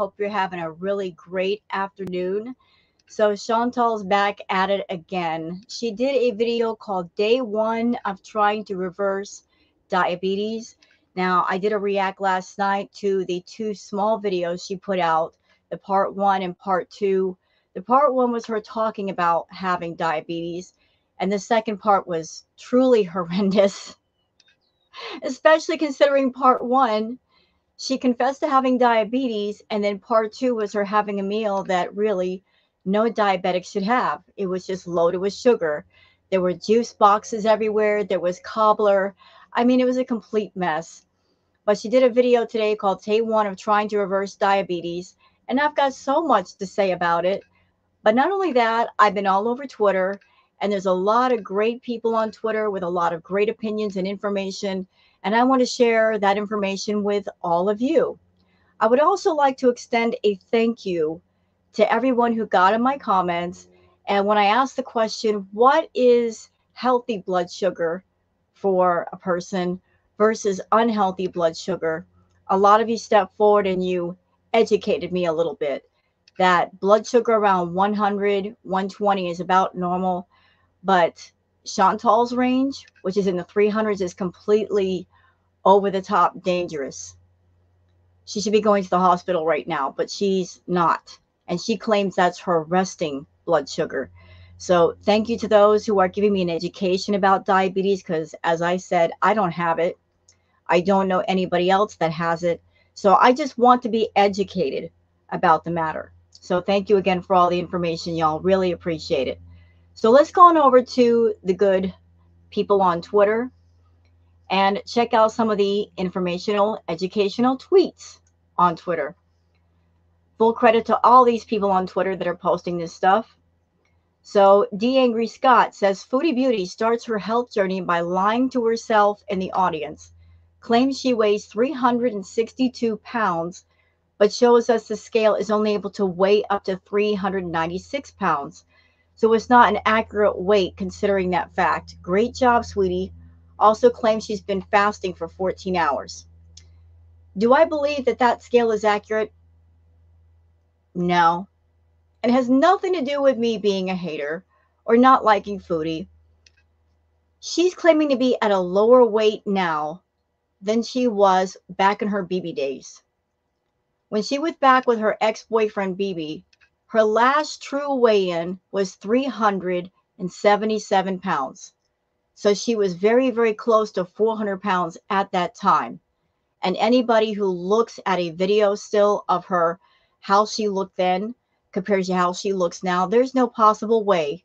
Hope you're having a really great afternoon. So, Chantal's back at it again. She did a video called Day One of Trying to Reverse Diabetes. Now, I did a react last night to the two small videos she put out the part one and part two. The part one was her talking about having diabetes, and the second part was truly horrendous, especially considering part one she confessed to having diabetes, and then part two was her having a meal that really no diabetic should have. It was just loaded with sugar. There were juice boxes everywhere, there was cobbler. I mean, it was a complete mess. But she did a video today called Day One of Trying to Reverse Diabetes, and I've got so much to say about it. But not only that, I've been all over Twitter, and there's a lot of great people on Twitter with a lot of great opinions and information and I want to share that information with all of you. I would also like to extend a thank you to everyone who got in my comments. And when I asked the question, what is healthy blood sugar for a person versus unhealthy blood sugar? A lot of you stepped forward and you educated me a little bit that blood sugar around 100, 120 is about normal, but Chantal's range, which is in the 300s, is completely over the top dangerous. She should be going to the hospital right now, but she's not. And she claims that's her resting blood sugar. So, thank you to those who are giving me an education about diabetes because, as I said, I don't have it. I don't know anybody else that has it. So, I just want to be educated about the matter. So, thank you again for all the information, y'all. Really appreciate it. So, let's go on over to the good people on Twitter and check out some of the informational, educational tweets on Twitter. Full credit to all these people on Twitter that are posting this stuff. So, D. Angry Scott says Foodie Beauty starts her health journey by lying to herself and the audience. Claims she weighs 362 pounds, but shows us the scale is only able to weigh up to 396 pounds. So, it's not an accurate weight considering that fact. Great job, sweetie also claims she's been fasting for 14 hours. Do I believe that that scale is accurate? No. It has nothing to do with me being a hater or not liking foodie. She's claiming to be at a lower weight now than she was back in her BB days. When she was back with her ex boyfriend BB, her last true weigh in was 377 pounds. So she was very, very close to 400 pounds at that time. And anybody who looks at a video still of her, how she looked then compared to how she looks now, there's no possible way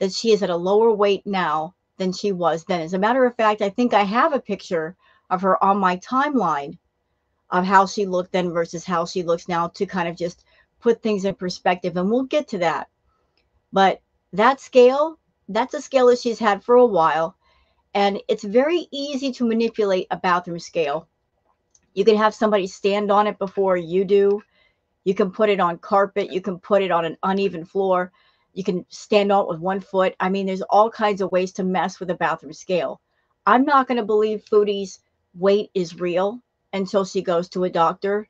that she is at a lower weight now than she was then. As a matter of fact, I think I have a picture of her on my timeline of how she looked then versus how she looks now to kind of just put things in perspective. And we'll get to that. But that scale that's a scale that she's had for a while. And it's very easy to manipulate a bathroom scale. You can have somebody stand on it before you do. You can put it on carpet. You can put it on an uneven floor. You can stand on it with one foot. I mean, there's all kinds of ways to mess with a bathroom scale. I'm not going to believe Foodie's weight is real until she goes to a doctor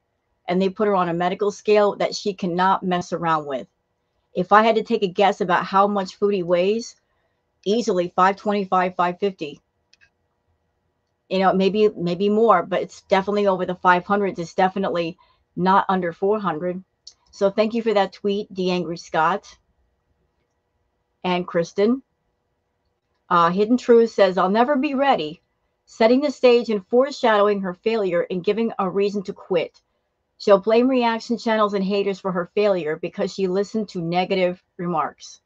and they put her on a medical scale that she cannot mess around with. If I had to take a guess about how much Foodie weighs, easily 525 550 you know maybe maybe more but it's definitely over the 500s it's definitely not under 400 so thank you for that tweet the angry scott and kristen. Uh, hidden truth says i'll never be ready. Setting the stage and foreshadowing her failure and giving a reason to quit. She'll blame reaction channels and haters for her failure because she listened to negative remarks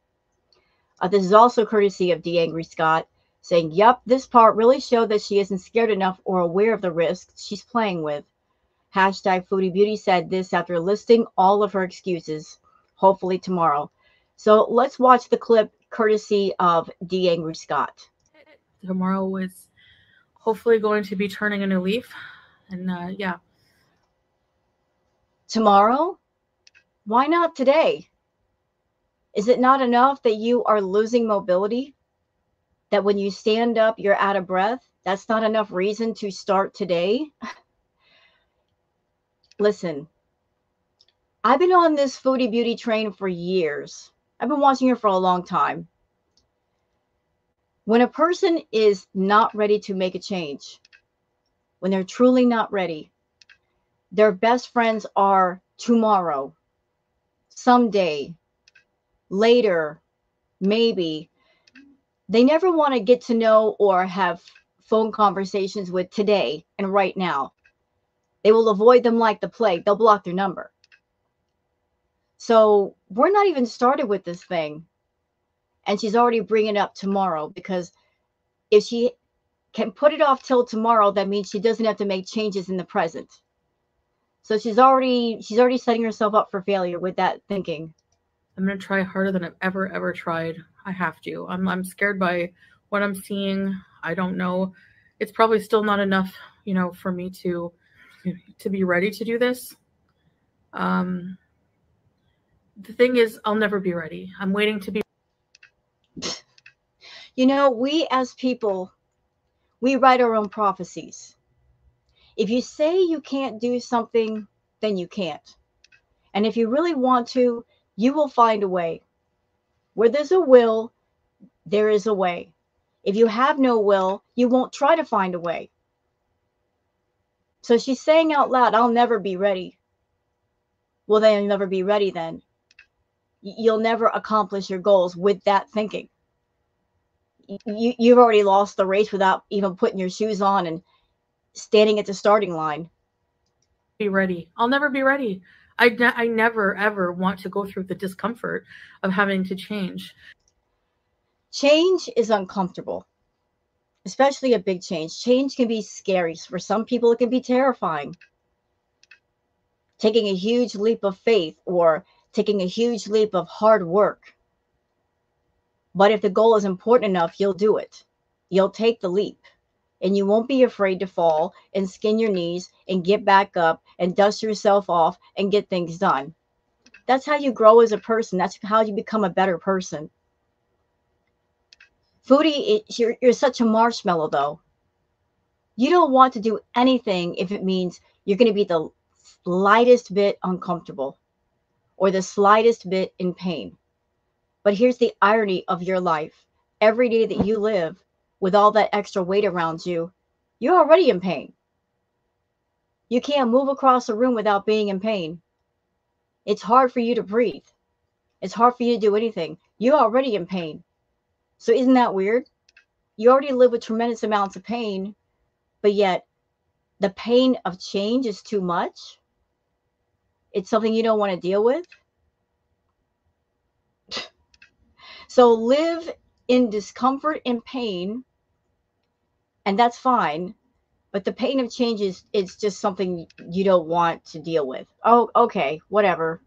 uh, this is also courtesy of D. Angry Scott saying, Yep, this part really showed that she isn't scared enough or aware of the risks she's playing with. Hashtag Foodie Beauty said this after listing all of her excuses, hopefully tomorrow. So let's watch the clip courtesy of D. Angry Scott. Tomorrow is hopefully going to be turning a new leaf. And uh, yeah. Tomorrow? Why not today? Is it not enough that you are losing mobility? That when you stand up, you're out of breath? That's not enough reason to start today? listen, I've been on this foodie beauty train for years. I've been watching her for a long time. When a person is not ready to make a change, when they're truly not ready, their best friends are tomorrow, someday, later, maybe. They never want to get to know or have phone conversations with today and right now. They will avoid them like the plague. They'll block their number. So we're not even started with this thing. And she's already bringing up tomorrow because if she can put it off till tomorrow, that means she doesn't have to make changes in the present. So she's already she's already setting herself up for failure with that thinking. I'm gonna try harder than I've ever ever tried. I have to. I'm I'm scared by what I'm seeing. I don't know. It's probably still not enough, you know, for me to to be ready to do this. Um the thing is I'll never be ready. I'm waiting to be You know, we as people we write our own prophecies. If you say you can't do something, then you can't. And if you really want to, you will find a way. Where there's a will, there is a way. If you have no will, you won't try to find a way. So she's saying out loud, I'll never be ready. Well, then you'll never be ready then. You'll never accomplish your goals with that thinking you you've already lost the race without even putting your shoes on and standing at the starting line. Be ready. I'll never be ready. I, ne- I never ever want to go through the discomfort of having to change. Change is uncomfortable, especially a big change. Change can be scary. For some people, it can be terrifying. Taking a huge leap of faith or taking a huge leap of hard work but if the goal is important enough, you'll do it. You'll take the leap and you won't be afraid to fall and skin your knees and get back up and dust yourself off and get things done. That's how you grow as a person. That's how you become a better person. Foodie, it, you're, you're such a marshmallow, though. You don't want to do anything if it means you're going to be the slightest bit uncomfortable or the slightest bit in pain. But here's the irony of your life every day that you live with all that extra weight around you, you're already in pain. You can't move across a room without being in pain. It's hard for you to breathe. It's hard for you to do anything. You're already in pain. So, isn't that weird? You already live with tremendous amounts of pain, but yet the pain of change is too much. It's something you don't want to deal with. So live in discomfort and pain, and that's fine. But the pain of change is it's just something you don't want to deal with. Oh, okay, whatever.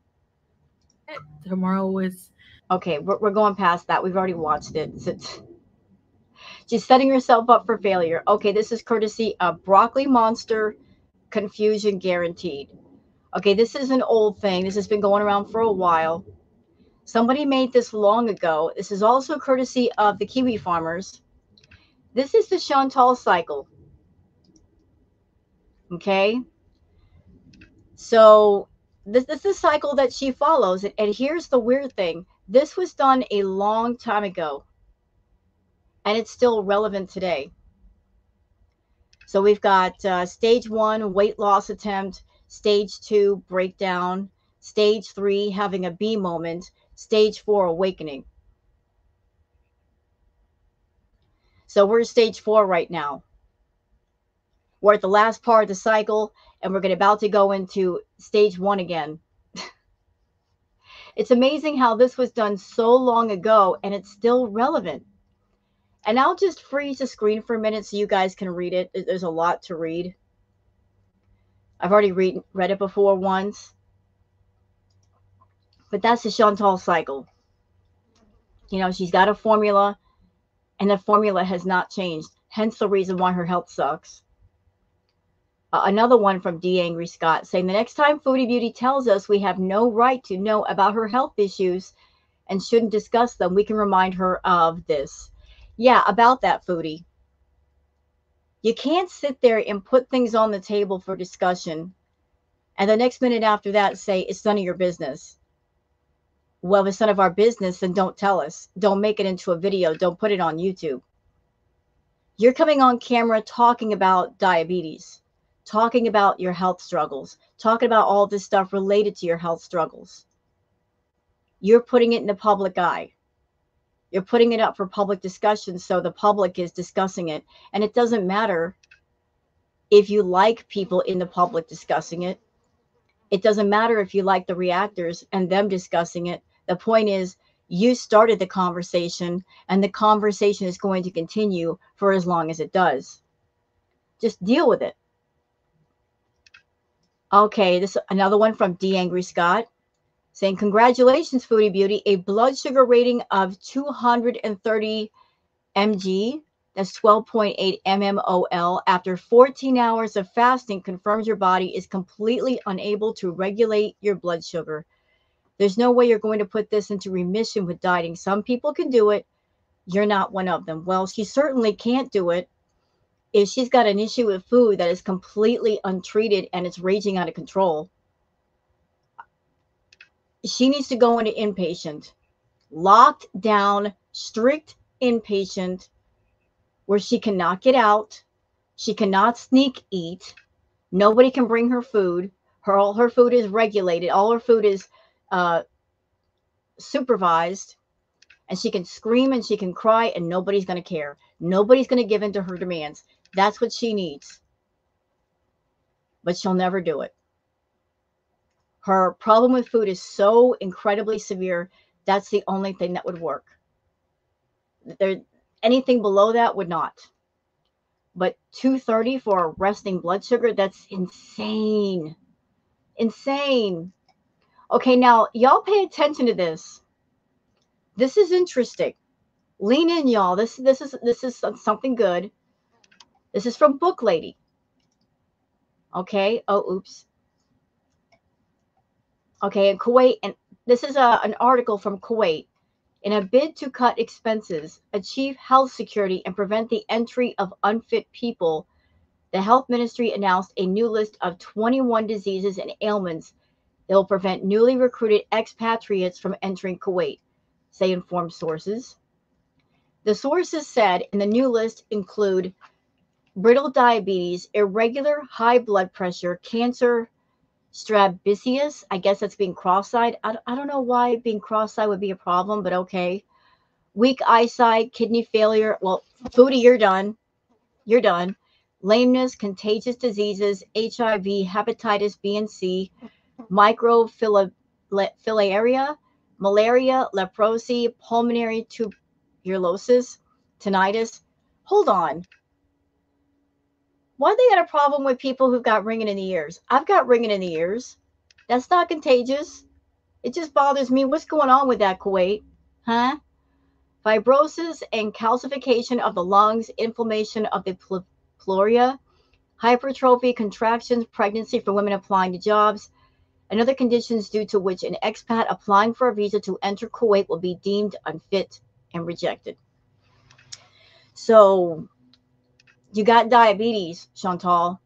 Tomorrow is okay. We're, we're going past that. We've already watched it. So just setting yourself up for failure. Okay, this is courtesy of Broccoli Monster Confusion Guaranteed. Okay, this is an old thing. This has been going around for a while. Somebody made this long ago. This is also courtesy of the Kiwi farmers. This is the Chantal cycle. Okay. So this, this is the cycle that she follows. And here's the weird thing. This was done a long time ago. And it's still relevant today. So we've got uh, stage one, weight loss attempt, stage two, breakdown, stage three, having a B moment, stage four awakening. So we're stage four right now. We're at the last part of the cycle, and we're gonna, about to go into stage one again. it's amazing how this was done so long ago, and it's still relevant. And I'll just freeze the screen for a minute so you guys can read it. There's a lot to read. I've already read, read it before once. But that's the Chantal cycle. You know, she's got a formula, and the formula has not changed. Hence the reason why her health sucks. Uh, another one from D. Angry Scott saying the next time Foodie Beauty tells us we have no right to know about her health issues and shouldn't discuss them, we can remind her of this. Yeah, about that, Foodie. You can't sit there and put things on the table for discussion And the next minute after that, say, it's none of your business. Well, it's none of our business, then don't tell us. Don't make it into a video. Don't put it on YouTube. You're coming on camera talking about diabetes, talking about your health struggles, talking about all this stuff related to your health struggles. You're putting it in the public eye. You're putting it up for public discussion so the public is discussing it. And it doesn't matter if you like people in the public discussing it. It doesn't matter if you like the reactors and them discussing it. The point is, you started the conversation, and the conversation is going to continue for as long as it does. Just deal with it. Okay, this another one from D Angry Scott saying, Congratulations, Foodie Beauty. A blood sugar rating of 230 mg, that's 12.8 mmol, after 14 hours of fasting confirms your body is completely unable to regulate your blood sugar. There's no way you're going to put this into remission with dieting. Some people can do it. You're not one of them. Well, she certainly can't do it if she's got an issue with food that is completely untreated and it's raging out of control she needs to go into inpatient, locked down, strict inpatient, where she cannot get out. She cannot sneak eat. Nobody can bring her food. Her all her food is regulated. All her food is uh, supervised, and she can scream and she can cry, and nobody's going to care. Nobody's going to give in to her demands. That's what she needs. But she'll never do it. Her problem with food is so incredibly severe. That's the only thing that would work. There, anything below that would not. But 230 for a resting blood sugar, that's insane. Insane. Okay, now y'all pay attention to this. This is interesting. Lean in, y'all. This this is this is something good. This is from Book Lady. Okay. Oh, oops. Okay, in Kuwait, and this is a, an article from Kuwait. In a bid to cut expenses, achieve health security, and prevent the entry of unfit people, the health ministry announced a new list of 21 diseases and ailments that will prevent newly recruited expatriates from entering Kuwait, say informed sources. The sources said in the new list include brittle diabetes, irregular high blood pressure, cancer, strabismus. I guess that's being cross-eyed. I, I don't know why being cross-eyed would be a problem, but okay. Weak eyesight, kidney failure. Well, foodie, you're done. You're done. Lameness, contagious diseases, HIV, hepatitis B and C, microfilaria, malaria, leprosy, pulmonary tuberculosis, tinnitus. Hold on. Why they got a problem with people who've got ringing in the ears? I've got ringing in the ears. That's not contagious. It just bothers me. What's going on with that, Kuwait? Huh? Fibrosis and calcification of the lungs, inflammation of the pleura, hypertrophy, contractions, pregnancy for women applying to jobs, and other conditions due to which an expat applying for a visa to enter Kuwait will be deemed unfit and rejected. So you got diabetes, Chantal,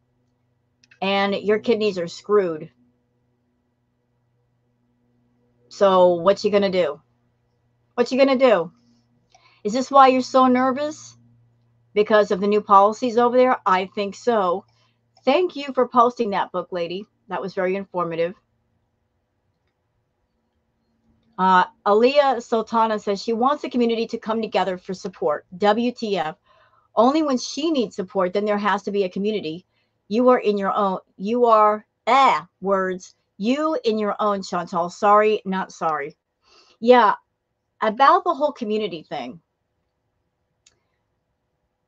and your kidneys are screwed. So what you gonna do? What you gonna do? Is this why you're so nervous? Because of the new policies over there? I think so. Thank you for posting that book, lady. That was very informative. Uh, Aliyah Sultana says she wants the community to come together for support. WTF. Only when she needs support, then there has to be a community. You are in your own, you are, ah, words, you in your own, Chantal. Sorry, not sorry. Yeah, about the whole community thing.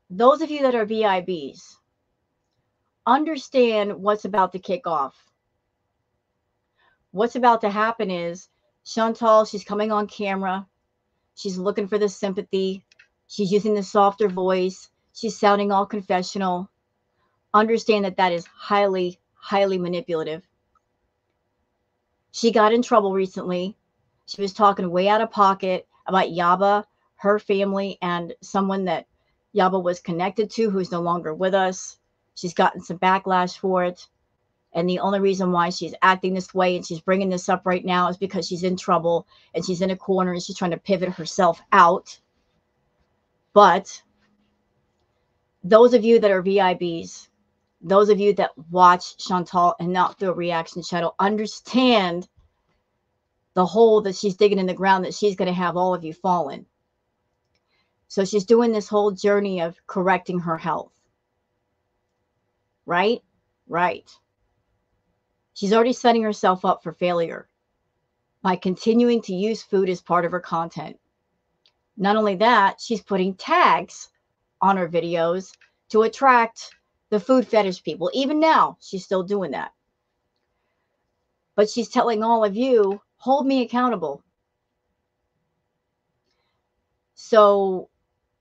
Those of you that are VIBs, understand what's about to kick off. What's about to happen is Chantal, she's coming on camera. She's looking for the sympathy. She's using the softer voice. She's sounding all confessional. Understand that that is highly, highly manipulative. She got in trouble recently. She was talking way out of pocket about Yaba, her family, and someone that Yaba was connected to who's no longer with us. She's gotten some backlash for it. And the only reason why she's acting this way and she's bringing this up right now is because she's in trouble and she's in a corner and she's trying to pivot herself out. But those of you that are VIBs, those of you that watch Chantal and not through a reaction channel, understand the hole that she's digging in the ground that she's going to have all of you fallen. So she's doing this whole journey of correcting her health. Right? Right. She's already setting herself up for failure by continuing to use food as part of her content. Not only that, she's putting tags on her videos to attract the food fetish people. Even now, she's still doing that. But she's telling all of you, hold me accountable. So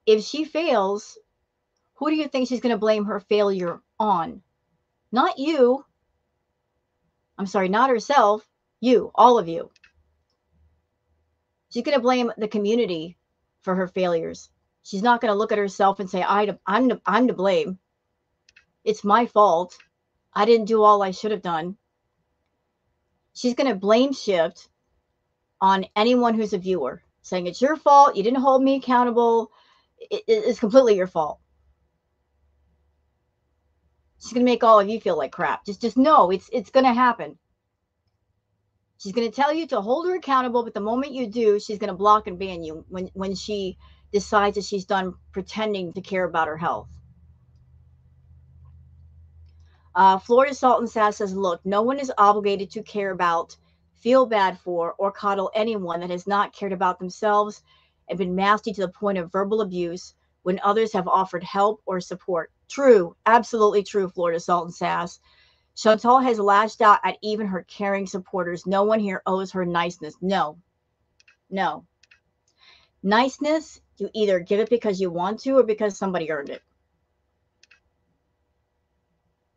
if she fails, who do you think she's going to blame her failure on? Not you. I'm sorry, not herself. You, all of you. She's going to blame the community for her failures. She's not going to look at herself and say, I, I'm, to, I'm to blame. It's my fault. I didn't do all I should have done. She's going to blame shift on anyone who's a viewer, saying it's your fault. You didn't hold me accountable it, it's completely your fault. She's gonna make all of you feel like crap. Just just know it's it's gonna happen. She's gonna tell you to hold her accountable, but the moment you do, she's gonna block and ban you when when she decides that she's done pretending to care about her health. Uh, Florida and Sass says, look, no one is obligated to care about, feel bad for, or coddle anyone that has not cared about themselves and been nasty to the point of verbal abuse when others have offered help or support. True, absolutely true, Florida Sultan Sass. Chantal has lashed out at even her caring supporters. No one here owes her niceness. No, no. Niceness, you either give it because you want to or because somebody earned it.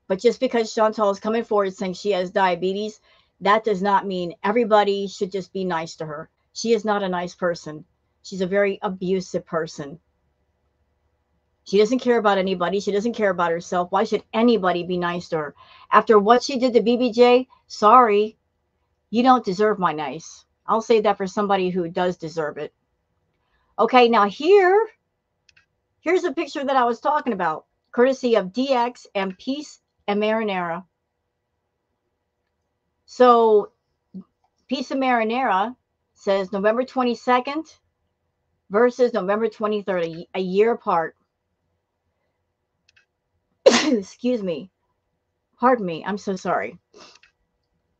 But just because Chantal is coming forward saying she has diabetes, that does not mean everybody should just be nice to her. She is not a nice person. She's a very abusive person. She doesn't care about anybody. She doesn't care about herself. Why should anybody be nice to her? After what she did to BBJ, sorry, you don't deserve my nice. I'll say that for somebody who does deserve it. Okay, now here, here's a picture that I was talking about, courtesy of DX and Peace and Marinara. So, Peace and Marinara says November 22nd, versus November 23rd, a, a year apart. Excuse me. Pardon me. I'm so sorry.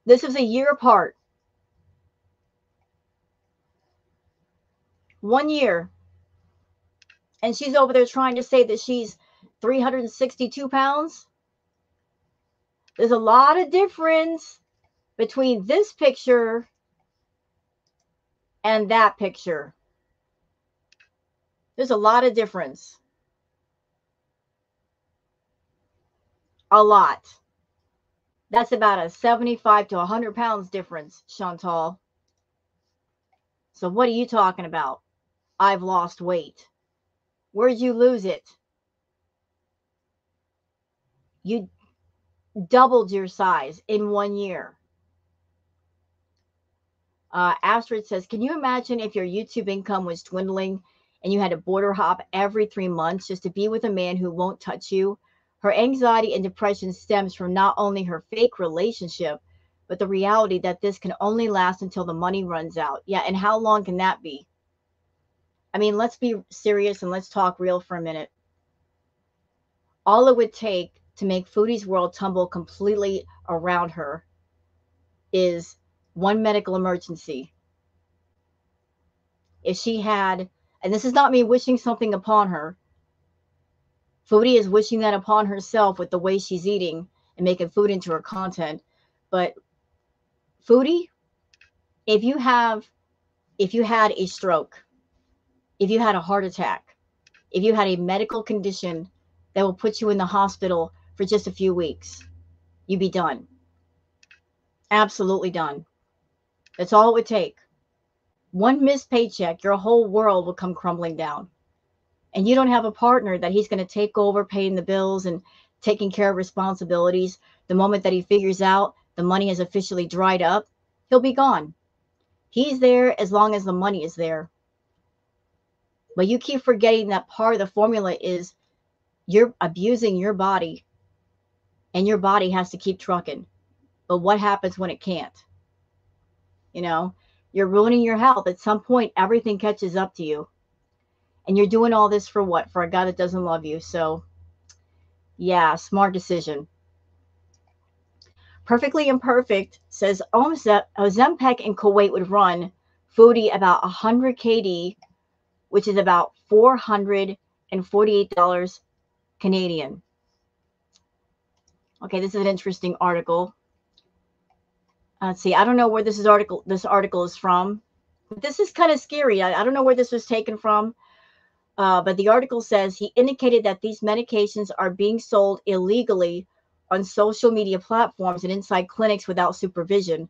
This is a year apart. One year. And she's over there trying to say that she's 362 pounds. There's a lot of difference between this picture and that picture. There's a lot of difference. A lot. That's about a 75 to 100 pounds difference, Chantal. So what are you talking about? I've lost weight. Where'd you lose it? You doubled your size in one year. Uh, Astrid says, Can you imagine if your YouTube income was dwindling and you had to border hop every three months just to be with a man who won't touch you, her anxiety and depression stems from not only her fake relationship, but the reality that this can only last until the money runs out. Yeah, and how long can that be? I mean, let's be serious and let's talk real for a minute. All it would take to make Foodie's world tumble completely around her is one medical emergency. If she had and this is not me wishing something upon her. Foodie is wishing that upon herself with the way she's eating and making food into her content. But Foodie, if you have, if you had a stroke, if you had a heart attack, if you had a medical condition that will put you in the hospital for just a few weeks, you'd be done. Absolutely done. That's all it would take one missed paycheck, your whole world will come crumbling down. And you don't have a partner that he's going to take over paying the bills and taking care of responsibilities. The moment that he figures out the money has officially dried up, he'll be gone. He's there as long as the money is there. But you keep forgetting that part of the formula is you're abusing your body and your body has to keep trucking. But what happens when it can't? You know, you're ruining your health. At some point, everything catches up to you. And you're doing all this for what? For a guy that doesn't love you. So, yeah, smart decision. Perfectly Imperfect says Ozempic in Kuwait would run Foodie about 100 KD, which is about $448 Canadian. Okay, this is an interesting article. Let's see. I don't know where this is article this article is from. This is kind of scary. I, I don't know where this was taken from. Uh, but the article says he indicated that these medications are being sold illegally on social media platforms and inside clinics without supervision,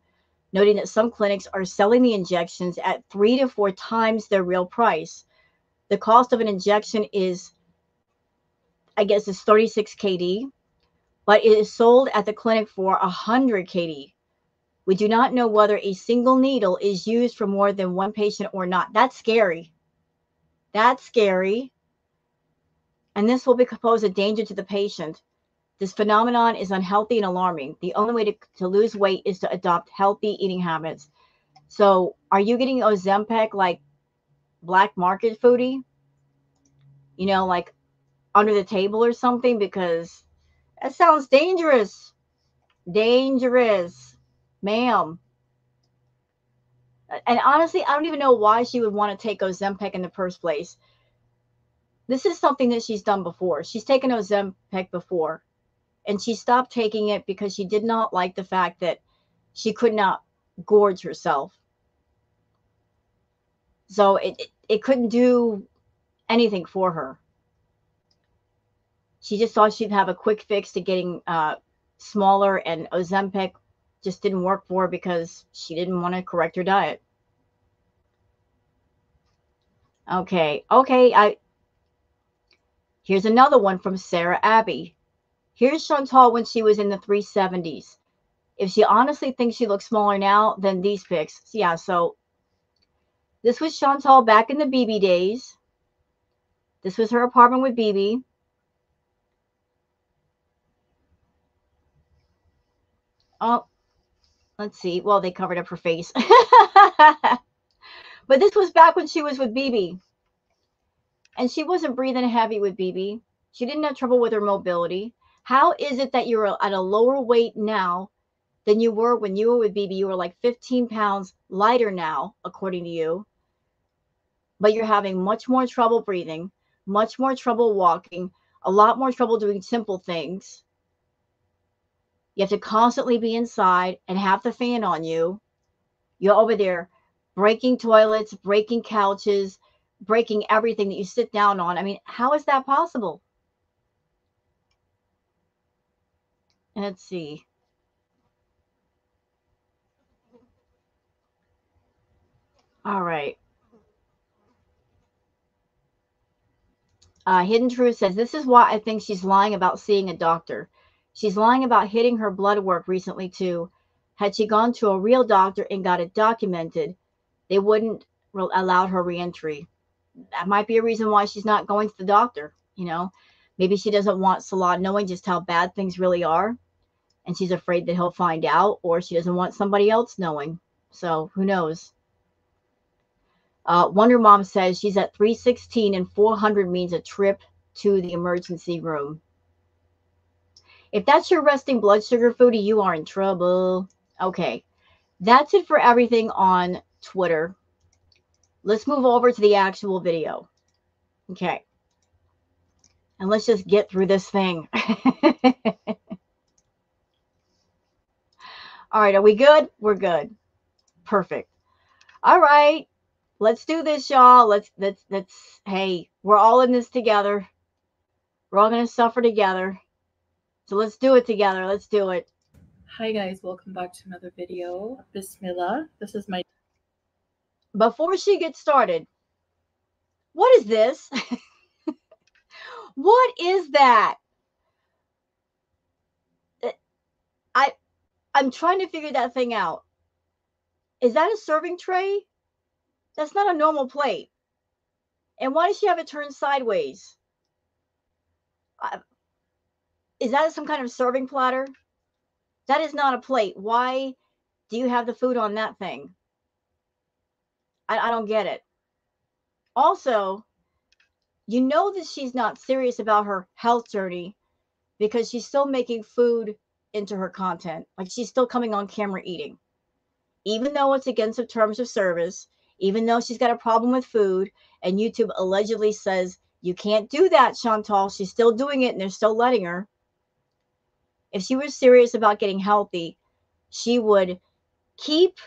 noting that some clinics are selling the injections at three to four times their real price. The cost of an injection is, I guess, is 36 KD, but it is sold at the clinic for 100 KD. We do not know whether a single needle is used for more than one patient or not. That's scary. That's scary. And this will pose a danger to the patient. This phenomenon is unhealthy and alarming. The only way to, to lose weight is to adopt healthy eating habits. So, are you getting Ozempic like black market foodie? You know, like under the table or something? Because that sounds dangerous. Dangerous, ma'am. And honestly, I don't even know why she would want to take Ozempic in the first place. This is something that she's done before. She's taken Ozempic before and she stopped taking it because she did not like the fact that she could not gorge herself. So it, it, it couldn't do anything for her. She just thought she'd have a quick fix to getting uh, smaller, and Ozempic just didn't work for her because she didn't want to correct her diet. Okay, okay, I here's another one from Sarah Abbey. Here's Chantal when she was in the 370s. If she honestly thinks she looks smaller now than these pics, yeah, so this was Chantal back in the BB days. This was her apartment with BB. Oh, let's see. Well, they covered up her face. but this was back when she was with BB. And she wasn't breathing heavy with BB. She didn't have trouble with her mobility. How is it that you're at a lower weight now than you were when you were with BB? You were like 15 pounds lighter now, according to you, but you're having much more trouble breathing, much more trouble walking, a lot more trouble doing simple things. You have to constantly be inside and have the fan on you. You're over there breaking toilets, breaking couches, breaking everything that you sit down on. I mean, how is that possible? Let's see. All right. Uh, Hidden Truth says, This is why I think she's lying about seeing a doctor. She's lying about hitting her blood work recently, too. Had she gone to a real doctor and got it documented, they wouldn't allow her reentry. That might be a reason why she's not going to the doctor. You know, maybe she doesn't want Salah knowing just how bad things really are and she's afraid that he'll find out, or she doesn't want somebody else knowing. So who knows? Uh, Wonder Mom says she's at 316 and 400 means a trip to the emergency room. If that's your resting blood sugar foodie, you are in trouble. Okay, that's it for everything on Twitter. Let's move over to the actual video. Okay. And let's just get through this thing. All right, are we good? We're good. Perfect. All right. Let's do this, y'all. Let's let's let's hey, we're all in this together. We're all gonna suffer together. So let's do it together. Let's do it. Hi guys, welcome back to another video. Bismillah. This is my Before she gets started, what is this? what is that? Uh, I I'm trying to figure that thing out. Is that a serving tray? That's not a normal plate. And why does she have it turned sideways? I, is that some kind of serving platter? That is not a plate. Why do you have the food on that thing? I, I don't get it. Also, you know that she's not serious about her health journey because she's still making food into her content. Like she's still coming on camera eating. Even though it's against the terms of service, even though she's got a problem with food, and YouTube allegedly says you can't do that, Chantal. She's still doing it and they're still letting her. If she was serious about getting healthy, she would keep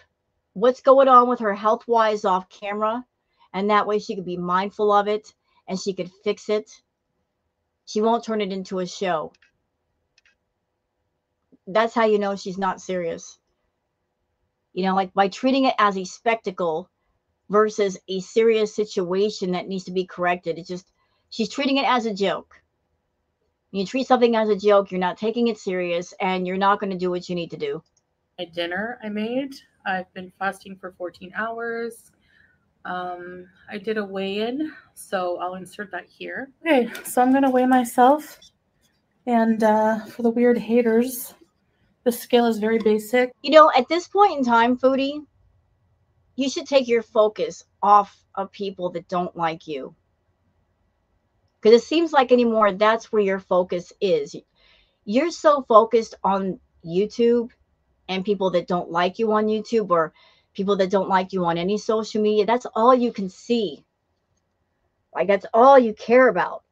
what's going on with her health wise off camera. And that way she could be mindful of it and she could fix it. She won't turn it into a show. That's how you know she's not serious. You know, like by treating it as a spectacle versus a serious situation that needs to be corrected. It's just she's treating it as a joke. You treat something as a joke, you're not taking it serious, and you're not going to do what you need to do. My dinner I made. I've been fasting for 14 hours. Um, I did a weigh in, so I'll insert that here. Okay, so I'm going to weigh myself. And uh, for the weird haters, the scale is very basic. You know, at this point in time, Foodie, you should take your focus off of people that don't like you. Because it seems like anymore that's where your focus is. You're so focused on YouTube and people that don't like you on YouTube or people that don't like you on any social media. That's all you can see. Like, that's all you care about.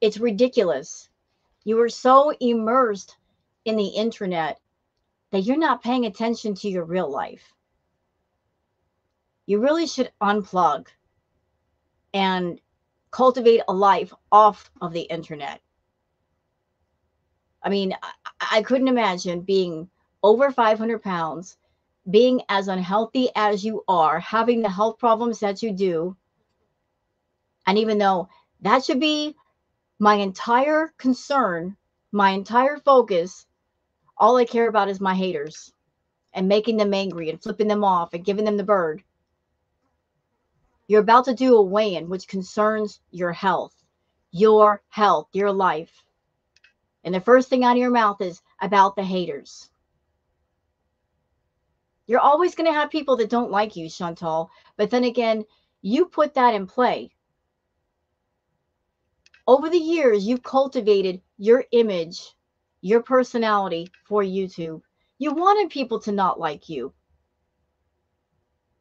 It's ridiculous. You are so immersed in the internet that you're not paying attention to your real life. You really should unplug and cultivate a life off of the internet. I mean, I, I couldn't imagine being over 500 pounds, being as unhealthy as you are, having the health problems that you do. And even though that should be my entire concern, my entire focus, all I care about is my haters and making them angry and flipping them off and giving them the bird. You're about to do a weigh in, which concerns your health, your health, your life. And the first thing out of your mouth is about the haters. You're always going to have people that don't like you, Chantal. But then again, you put that in play. Over the years, you've cultivated your image, your personality for YouTube. You wanted people to not like you.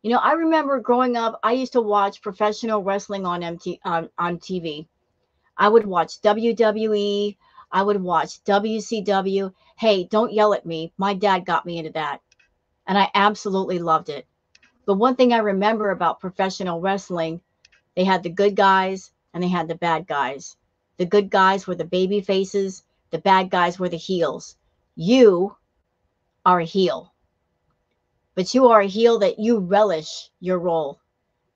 You know, I remember growing up, I used to watch professional wrestling on MT on, on TV. I would watch WWE, I would watch WCW. Hey, don't yell at me. My dad got me into that. And I absolutely loved it. But one thing I remember about professional wrestling, they had the good guys and they had the bad guys. The good guys were the baby faces, the bad guys were the heels. You are a heel but you are a heel that you relish your role.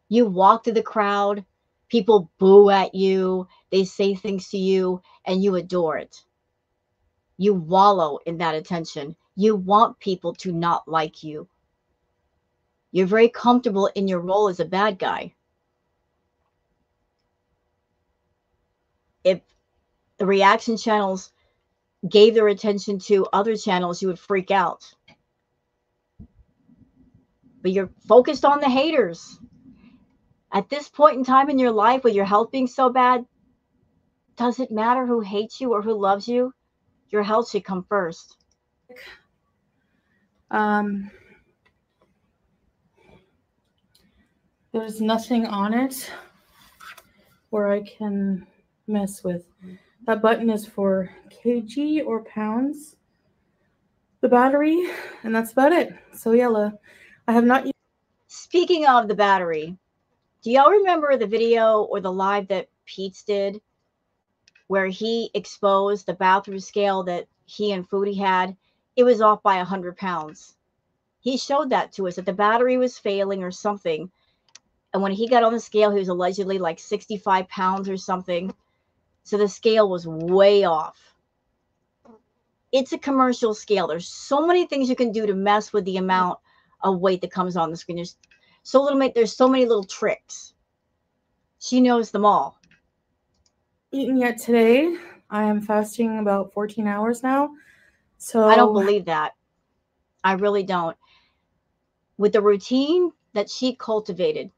You walk through the crowd, people boo at you, they say things to you, and you adore it. You wallow in that attention. You want people to not like you. You're very comfortable in your role as a bad guy. If the reaction channels gave their attention to other channels, you would freak out but you're focused on the haters. At this point in time in your life, with your health being so bad, does it matter who hates you or who loves you? Your health should come first. Um, there's nothing on it where I can mess with. That button is for kg or pounds. The battery, and that's about it. So yellow. I have not. Speaking of the battery, do y'all remember the video or the live that Pete's did where he exposed the bathroom scale that he and Foodie had? It was off by 100 pounds. He showed that to us that the battery was failing or something. And when he got on the scale, he was allegedly like 65 pounds or something. So the scale was way off. it's a commercial scale. There's so many things you can do to mess with the amount of weight that comes on the screen. There's so little there's so many little tricks. She knows them all. Eaten yet today. I am fasting about 14 hours now. So I don't believe that. I really don't. With the routine that she cultivated,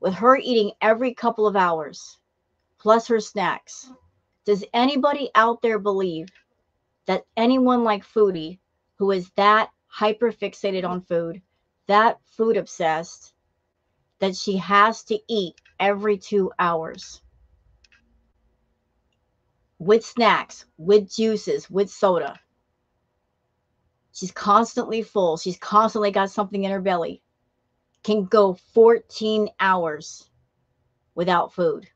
with her eating every couple of hours, plus her snacks, does anybody out there believe that anyone like Foodie, who is that hyper fixated on food, that food obsessed, that she has to eat every two hours with snacks, with juices, with soda. She's constantly full. She's constantly got something in her belly. Can go 14 hours without food.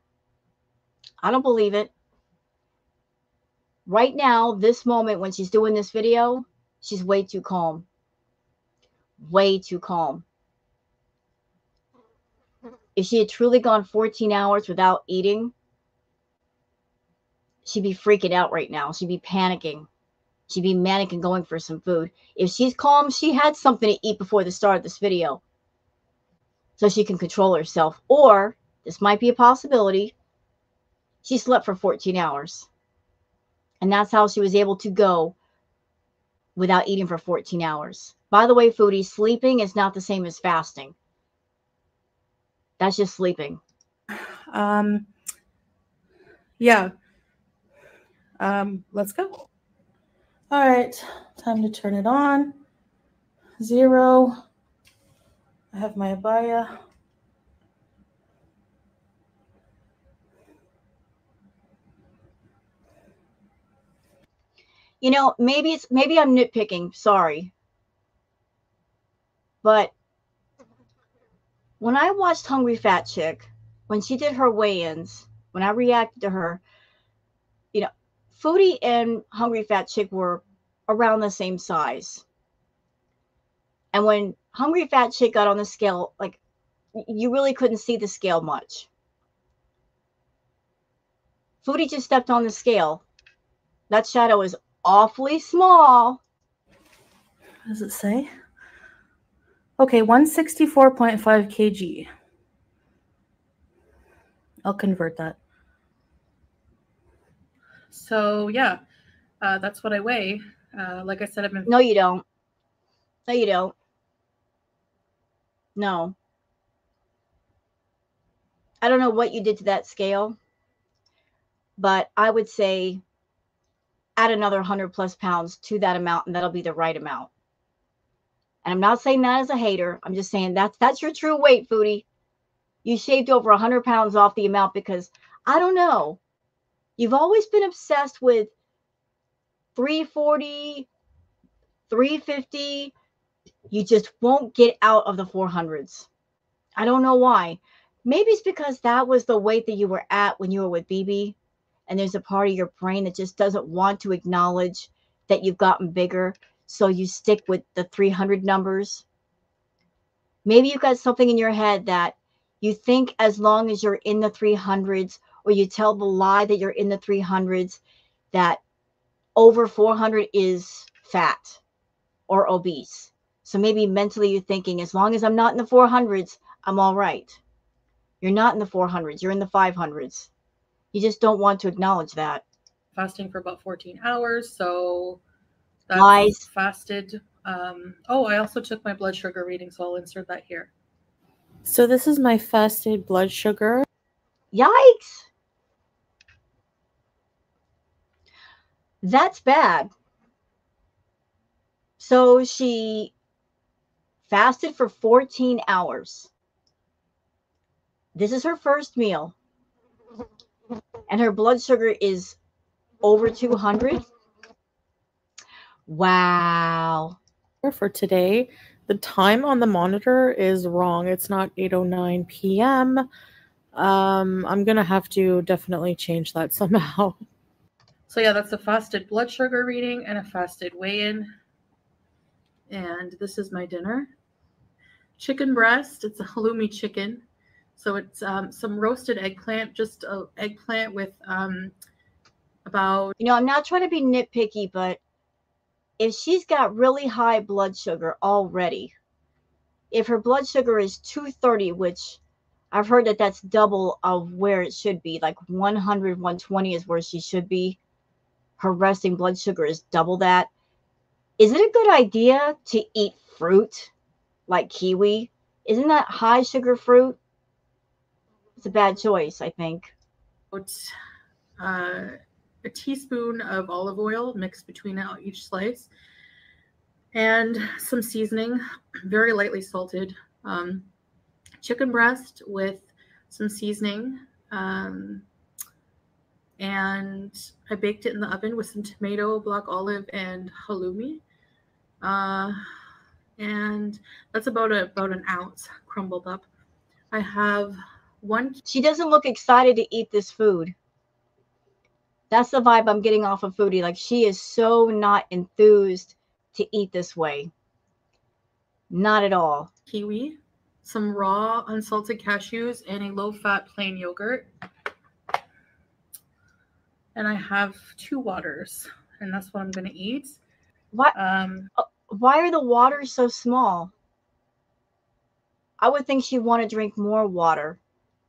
I don't believe it. Right now, this moment when she's doing this video, she's way too calm. Way too calm. If she had truly gone 14 hours without eating, she'd be freaking out right now. She'd be panicking. She'd be manic and going for some food. If she's calm, she had something to eat before the start of this video. So she can control herself. Or, this might be a possibility, she slept for 14 hours. And that's how she was able to go without eating for 14 hours. By the way, foodie, sleeping is not the same as fasting. That's just sleeping. Um, yeah. Um, let's go. All right, time to turn it on. Zero. I have my abaya. You know, maybe it's maybe I'm nitpicking, sorry. But when I watched Hungry Fat Chick, when she did her weigh-ins, when I reacted to her, you know, Foodie and Hungry Fat Chick were around the same size. And when Hungry Fat Chick got on the scale, like you really couldn't see the scale much. Foodie just stepped on the scale. That shadow is awfully small. What does it say? Okay, 164.5 kg. I'll convert that. So yeah, uh, that's what I weigh. Uh, like I said, I've been. No, you don't. No, you don't. No. I don't know what you did to that scale, but I would say add another 100 plus pounds to that amount, and that'll be the right amount. And I'm not saying that as a hater. I'm just saying that's that's your true weight, foodie. You shaved over 100 pounds off the amount because I don't know. You've always been obsessed with 340, 350. You just won't get out of the 400s. I don't know why. Maybe it's because that was the weight that you were at when you were with BB. And there's a part of your brain that just doesn't want to acknowledge that you've gotten bigger so you stick with the 300 numbers. Maybe you've got something in your head that you think as long as you're in the 300s, or you tell the lie that you're in the 300s, that over 400 is fat or obese. So maybe mentally you're thinking, as long as I'm not in the 400s, I'm all right. You're not in the 400s, you're in the 500s. You just don't want to acknowledge that. Fasting for about 14 hours. So that's Lies. Fasted. Um, oh, I also took my blood sugar reading, so I'll insert that here. So this is my fasted blood sugar. Yikes. That's bad. So she fasted for 14 hours. This is her first meal. And her blood sugar is over 200. Wow. For today, the time on the monitor is wrong. It's not 8:09 p.m. Um, I'm gonna have to definitely change that somehow. So yeah, that's a fasted blood sugar reading and a fasted weigh-in. And this is my dinner. Chicken breast. It's a halloumi chicken. So it's um, some roasted eggplant, just a eggplant with um, about You know, I'm not trying to be nitpicky, but if she's got really high blood sugar already, if her blood sugar is 230, which I've heard that that's double of where it should be, like 100, 120 is where she should be. Her resting blood sugar is double that. Is it a good idea to eat fruit like kiwi? Isn't that high sugar fruit? It's a bad choice, I think. uh, a teaspoon of olive oil mixed between each slice and some seasoning, very lightly salted. Um, chicken breast with some seasoning. Um, and I baked it in the oven with some tomato, black olive, and halloumi. Uh, and that's about a, about an ounce crumbled up. I have one. She doesn't look excited to eat this food. That's the vibe I'm getting off of Foodie. Like she is so not enthused to eat this way. Not at all. Kiwi, some raw unsalted cashews, and a low fat plain yogurt. And I have two waters, and that's what I'm going to eat. What? Um, Why are the waters so small? I would think she'd want to drink more water,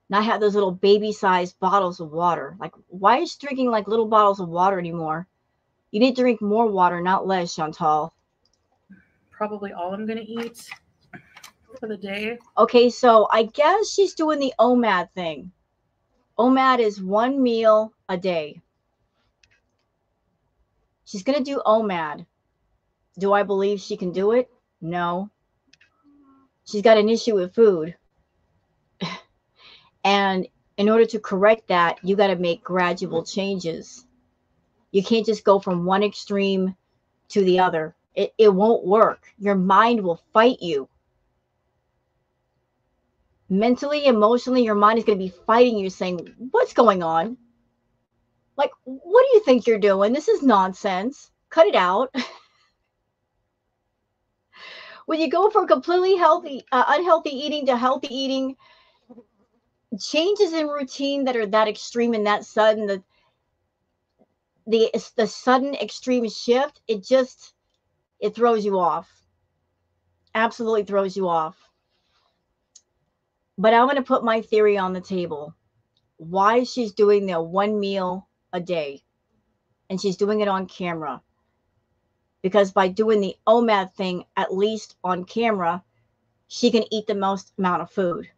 not have those little baby sized bottles of water. Like, why is she drinking like little bottles of water anymore? You need to drink more water, not less, Chantal. probably all I'm going to eat for the day. Okay, so I guess she's doing the OMAD thing. OMAD is one meal a day. She's going to do OMAD. Do I believe she can do it? No. She's got an issue with food. And in order to correct that, you got to make gradual changes. You can't just go from one extreme to the other. It, it won't work. Your mind will fight you mentally, emotionally, your mind is going to be fighting you, saying, What's going on? Like, what do you think you're doing? This is nonsense. Cut it out. when you go from completely healthy, uh, unhealthy eating to healthy eating, changes in routine that are that extreme and that sudden, the the the sudden extreme shift, it just it throws you off. Absolutely throws you off. But I'm going to put my theory on the table. Why she's doing the one meal a day and she's doing it on camera. Because by doing the OMAD thing, at least on camera, she can eat the most amount of food.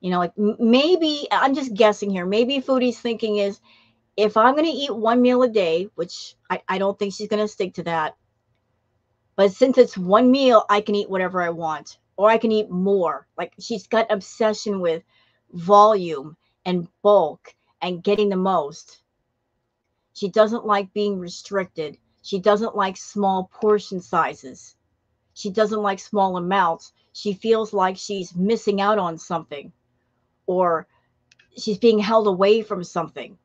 You know, like maybe I'm just guessing here. Maybe Foodie's thinking is if I'm going to eat one meal a day, which I, I don't think she's going to stick to that. But since it's one meal, I can eat whatever I want or I can eat more. Like she's got obsession with volume and bulk and getting the most. She doesn't like being restricted. She doesn't like small portion sizes. She doesn't like small amounts. She feels like she's missing out on something or she's being held away from something.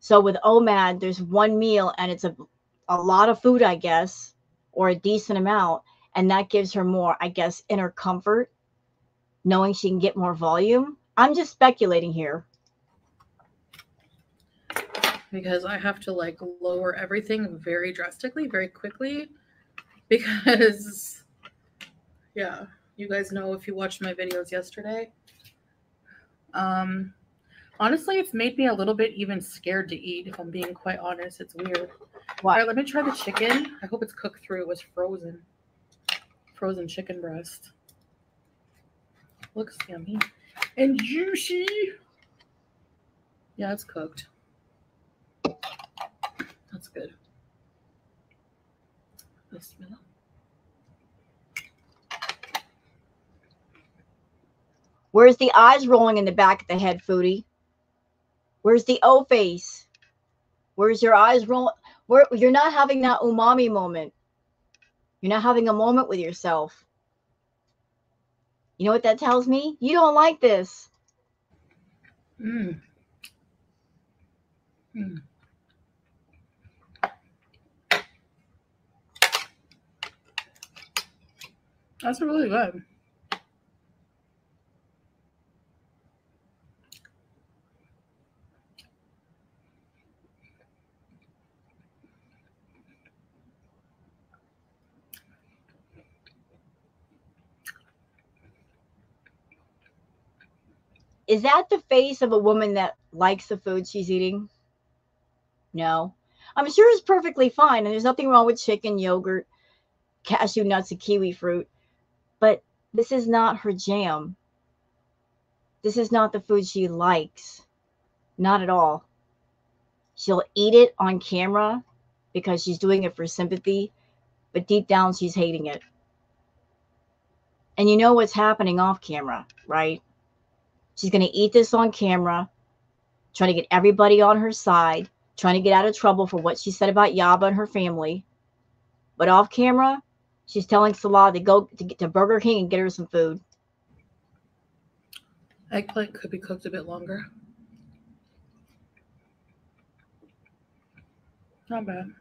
So with OMAD, there's one meal and it's a, a lot of food, I guess, or a decent amount and that gives her more i guess inner comfort knowing she can get more volume i'm just speculating here because I have to like lower everything very drastically, very quickly. Because, yeah, you guys know if you watched my videos yesterday. Um, honestly, it's made me a little bit even scared to eat. If I'm being quite honest, it's weird. All right, let me try the chicken. I hope it's cooked through. It was frozen. Frozen chicken breast. Looks yummy and juicy. Yeah, it's cooked. That's good. Bismillah. Where's the eyes rolling in the back of the head foodie? Where's the o face? Where's your eyes rolling? Where you're not having that umami moment. You're not having a moment with yourself. You know what that tells me? You don't like this. Mm. Mm. That's really good. Is that the face of a woman that likes the food she's eating? No. I'm sure it's perfectly fine, and there's nothing wrong with chicken, yogurt, cashew nuts, and kiwi fruit. But this is not her jam. This is not the food she likes. Not at all. She'll eat it on camera because she's doing it for sympathy, but deep down, she's hating it. And you know what's happening off camera, right? She's going to eat this on camera, trying to get everybody on her side, trying to get out of trouble for what she said about Yaba and her family. But off camera, she's telling Salah to go to to Burger King and get her some food. Eggplant could be cooked a bit longer. Not bad.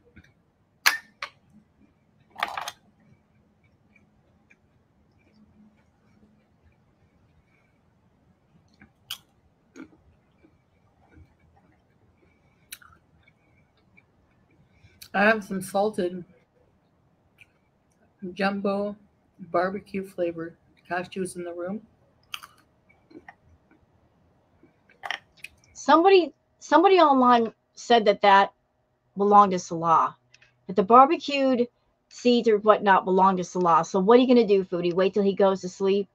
I have some salted jumbo barbecue flavored cashews in the room. Somebody somebody online said that that belonged to Salah. That the barbecued seeds or whatnot belong to Salah. So what are you going to do, Foodie? Wait till he goes to sleep?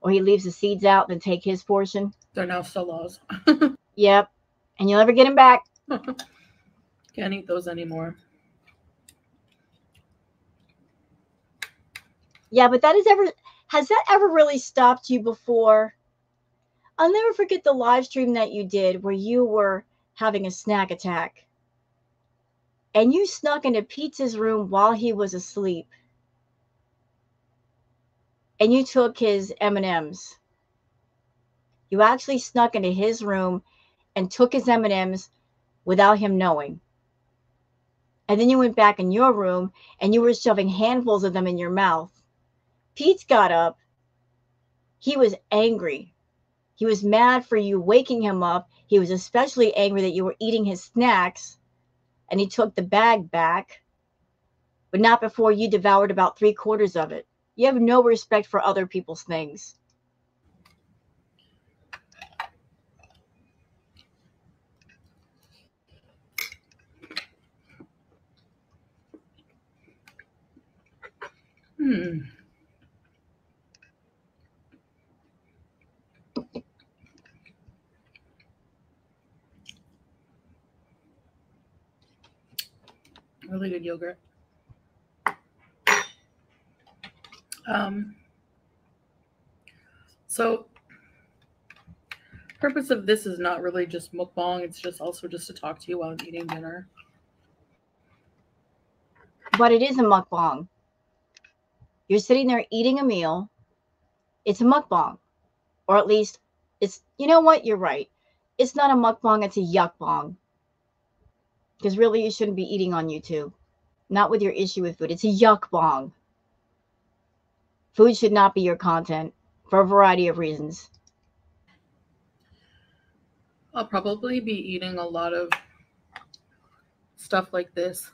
Or he leaves the seeds out and take his portion? They're now Salah's. Yep. And you'll never get him back. Can't eat those anymore. Yeah, but that is ever has that ever really stopped you before? I'll never forget the live stream that you did where you were having a snack attack. And you snuck into Pete's room while he was asleep. And you took his M&Ms. You actually snuck into his room and took his M&Ms without him knowing. And then you went back in your room and you were shoving handfuls of them in your mouth. Pete got up. He was angry. He was mad for you waking him up. He was especially angry that you were eating his snacks and he took the bag back, but not before you devoured about three quarters of it. You have no respect for other people's things. Hmm. Really good yogurt. Um, so purpose of this is not really just mukbang, it's just also just to talk to you while I'm eating dinner. But it is a mukbang. You're sitting there eating a meal. It's a mukbang. Or at least it's you know what? You're right. It's not a mukbang, it's a yuckbang. Because really you shouldn't be eating on YouTube. Not with your issue with food. It's a yuck bang. Food should not be your content for a variety of reasons. I'll probably be eating a lot of stuff like this.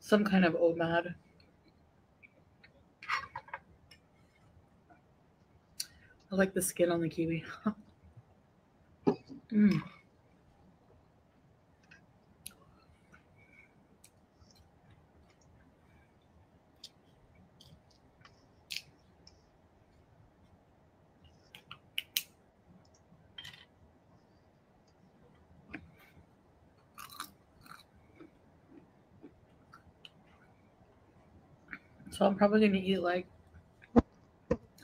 Some kind of OMAD. I like the skin on the kiwi. mm. So I'm probably gonna eat like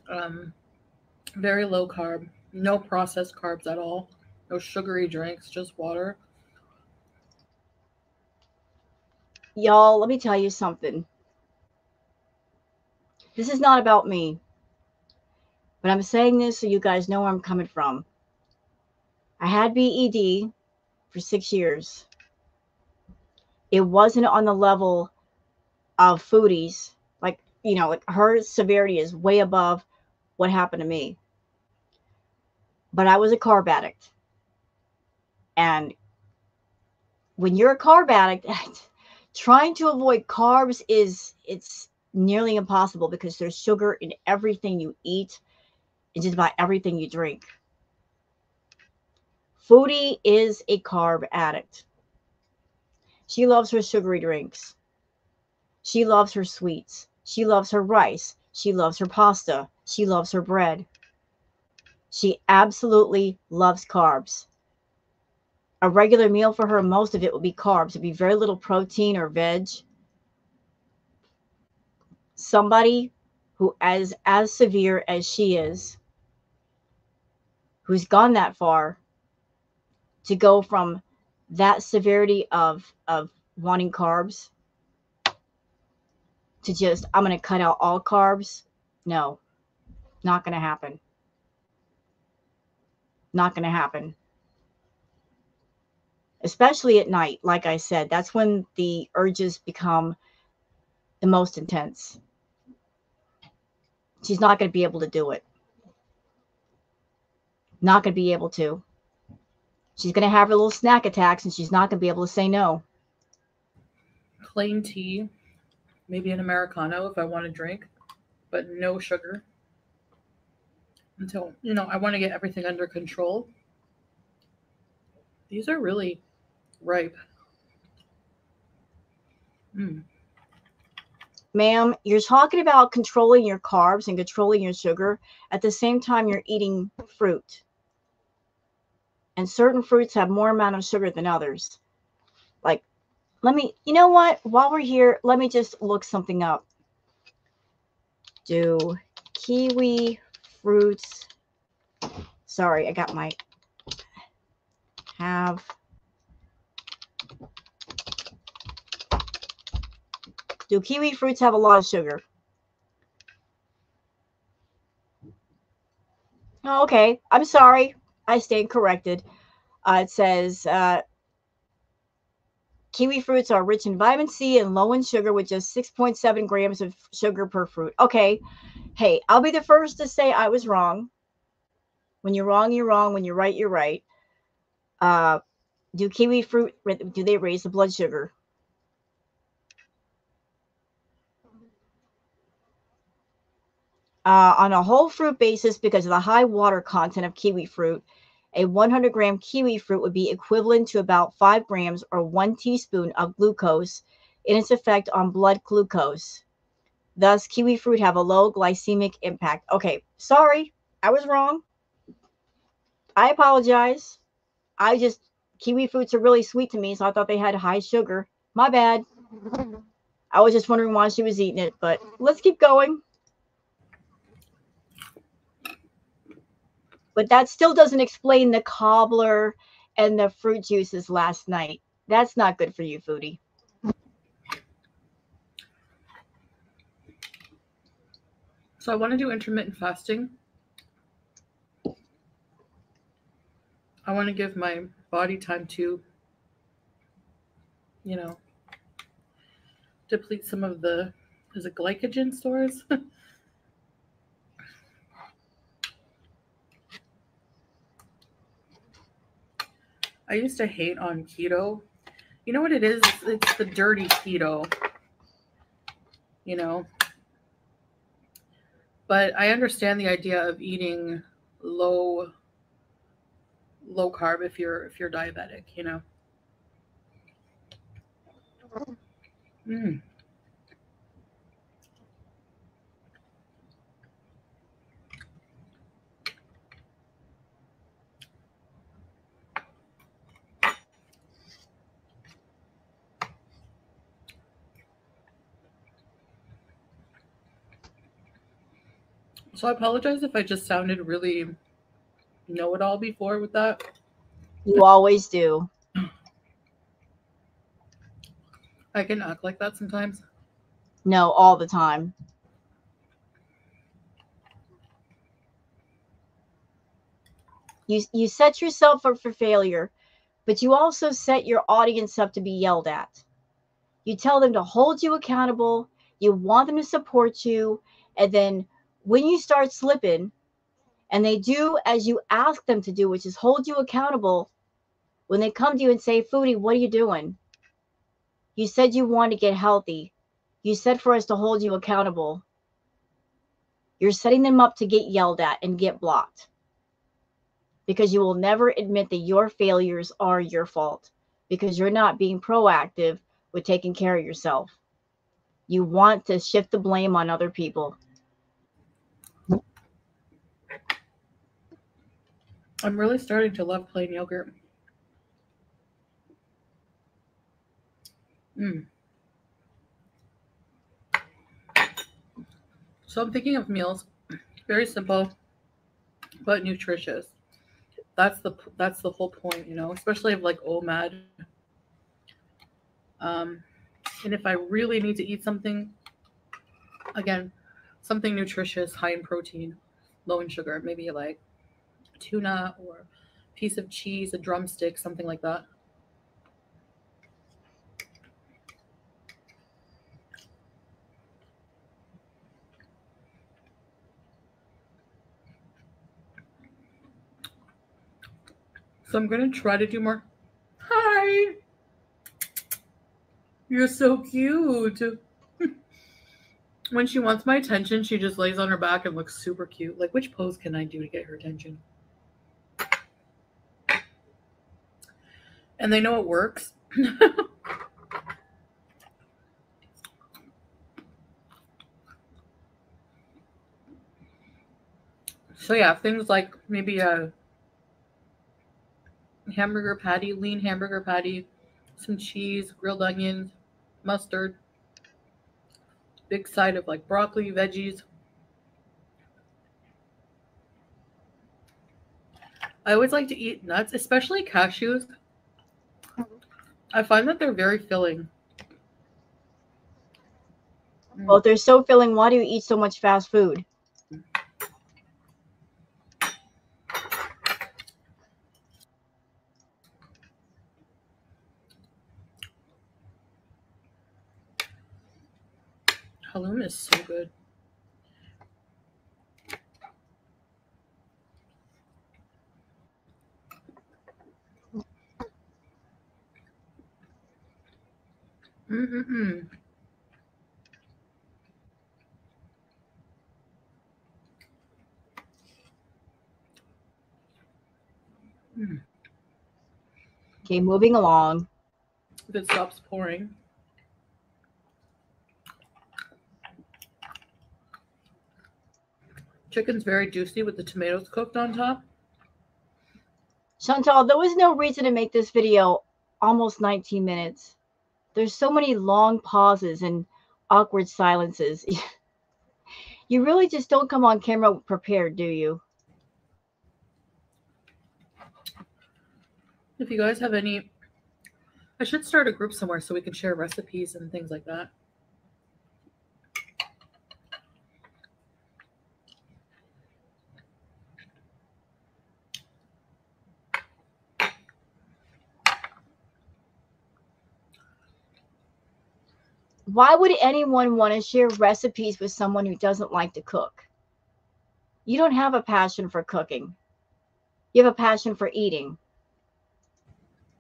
um very low carb, no processed carbs at all, no sugary drinks, just water. Y'all, let me tell you something. This is not about me. But I'm saying this so you guys know where I'm coming from. I had BED for six years. It wasn't on the level of foodies. Like, you know, like her severity is way above what happened to me. But I was a carb addict. And when you're a carb addict, trying to avoid carbs is it's nearly impossible because there's sugar in everything you eat and just about everything you drink. Foodie is a carb addict. She loves her sugary drinks. She loves her sweets. She loves her rice. She loves her pasta. She loves her bread. She absolutely loves carbs. A regular meal for her, most of it would be carbs. It'd be very little protein or veg. Somebody who as as severe as she is, who's gone that far, to go from that severity of of wanting carbs to just I'm going to cut out all carbs. No. Not going to happen. Not going to happen. Especially at night, like I said, that's when the urges become the most intense. She's not going to be able to do it. Not going to be able to. She's going to have her little snack attacks and she's not going to be able to say no. Plain tea, maybe an Americano if I want to drink, but no sugar. Until, you know, I want to get everything under control. These are really ripe. Mm. Ma'am, you're talking about controlling your carbs and controlling your sugar. At the same time, you're eating fruit and certain fruits have more amount of sugar than others. Like, let me, you know what? While we're here, let me just look something up. Do kiwi fruits, sorry, I got my, have, do kiwi fruits have a lot of sugar? Oh, okay, I'm sorry. I stand corrected. Uh, it says uh, kiwi fruits are rich in vitamin C and low in sugar, with just 6.7 grams of sugar per fruit. Okay, hey, I'll be the first to say I was wrong. When you're wrong, you're wrong. When you're right, you're right. Uh, do kiwi fruit do they raise the blood sugar? Uh, on a whole fruit basis, because of the high water content of kiwi fruit, a 100 gram kiwi fruit would be equivalent to about 5 grams or 1 teaspoon of glucose in its effect on blood glucose. Thus, kiwi fruit have a low glycemic impact. Okay, sorry, I was wrong. I apologize. I just, kiwi fruits are really sweet to me, so I thought they had high sugar. My bad. I was just wondering why she was eating it, but let's keep going. But that still doesn't explain the cobbler and the fruit juices last night. That's not good for you, foodie. So I want to do intermittent fasting. I want to give my body time to, you know, deplete some of the, is it glycogen stores? I used to hate on keto. You know what it is? It's the dirty keto. You know. But I understand the idea of eating low low carb if you're if you're diabetic, you know. Mm. So I apologize if I just sounded really know it all before with that. You always do. I can act like that sometimes. No, all the time. You you set yourself up for failure, but you also set your audience up to be yelled at. You tell them to hold you accountable, you want them to support you, and then when you start slipping and they do as you ask them to do, which is hold you accountable, when they come to you and say, Foodie, what are you doing? You said you want to get healthy. You said for us to hold you accountable. You're setting them up to get yelled at and get blocked because you will never admit that your failures are your fault because you're not being proactive with taking care of yourself. You want to shift the blame on other people. I'm really starting to love plain yogurt. Mm. So I'm thinking of meals, very simple, but nutritious. That's the that's the whole point, you know, especially of like OMAD. Um, and if I really need to eat something, again, something nutritious, high in protein, low in sugar, maybe like tuna or piece of cheese, a drumstick, something like that. So I'm going to try to do more. Hi. You're so cute. when she wants my attention, she just lays on her back and looks super cute. Like, which pose can I do to get her attention? And they know it works. so, yeah, things like maybe a hamburger patty, lean hamburger patty, some cheese, grilled onions, mustard, big side of like broccoli, veggies. I always like to eat nuts, especially cashews. I find that they're very filling. Well, if they're so filling, why do you eat so much fast food? Halloum is so good. Mm-mm-mm. Okay, moving along. If it stops pouring. Chicken's very juicy with the tomatoes cooked on top. Chantal, there was no reason to make this video almost 19 minutes. There's so many long pauses and awkward silences. you really just don't come on camera prepared, do you? If you guys have any, I should start a group somewhere so we can share recipes and things like that. Why would anyone want to share recipes with someone who doesn't like to cook? You don't have a passion for cooking. You have a passion for eating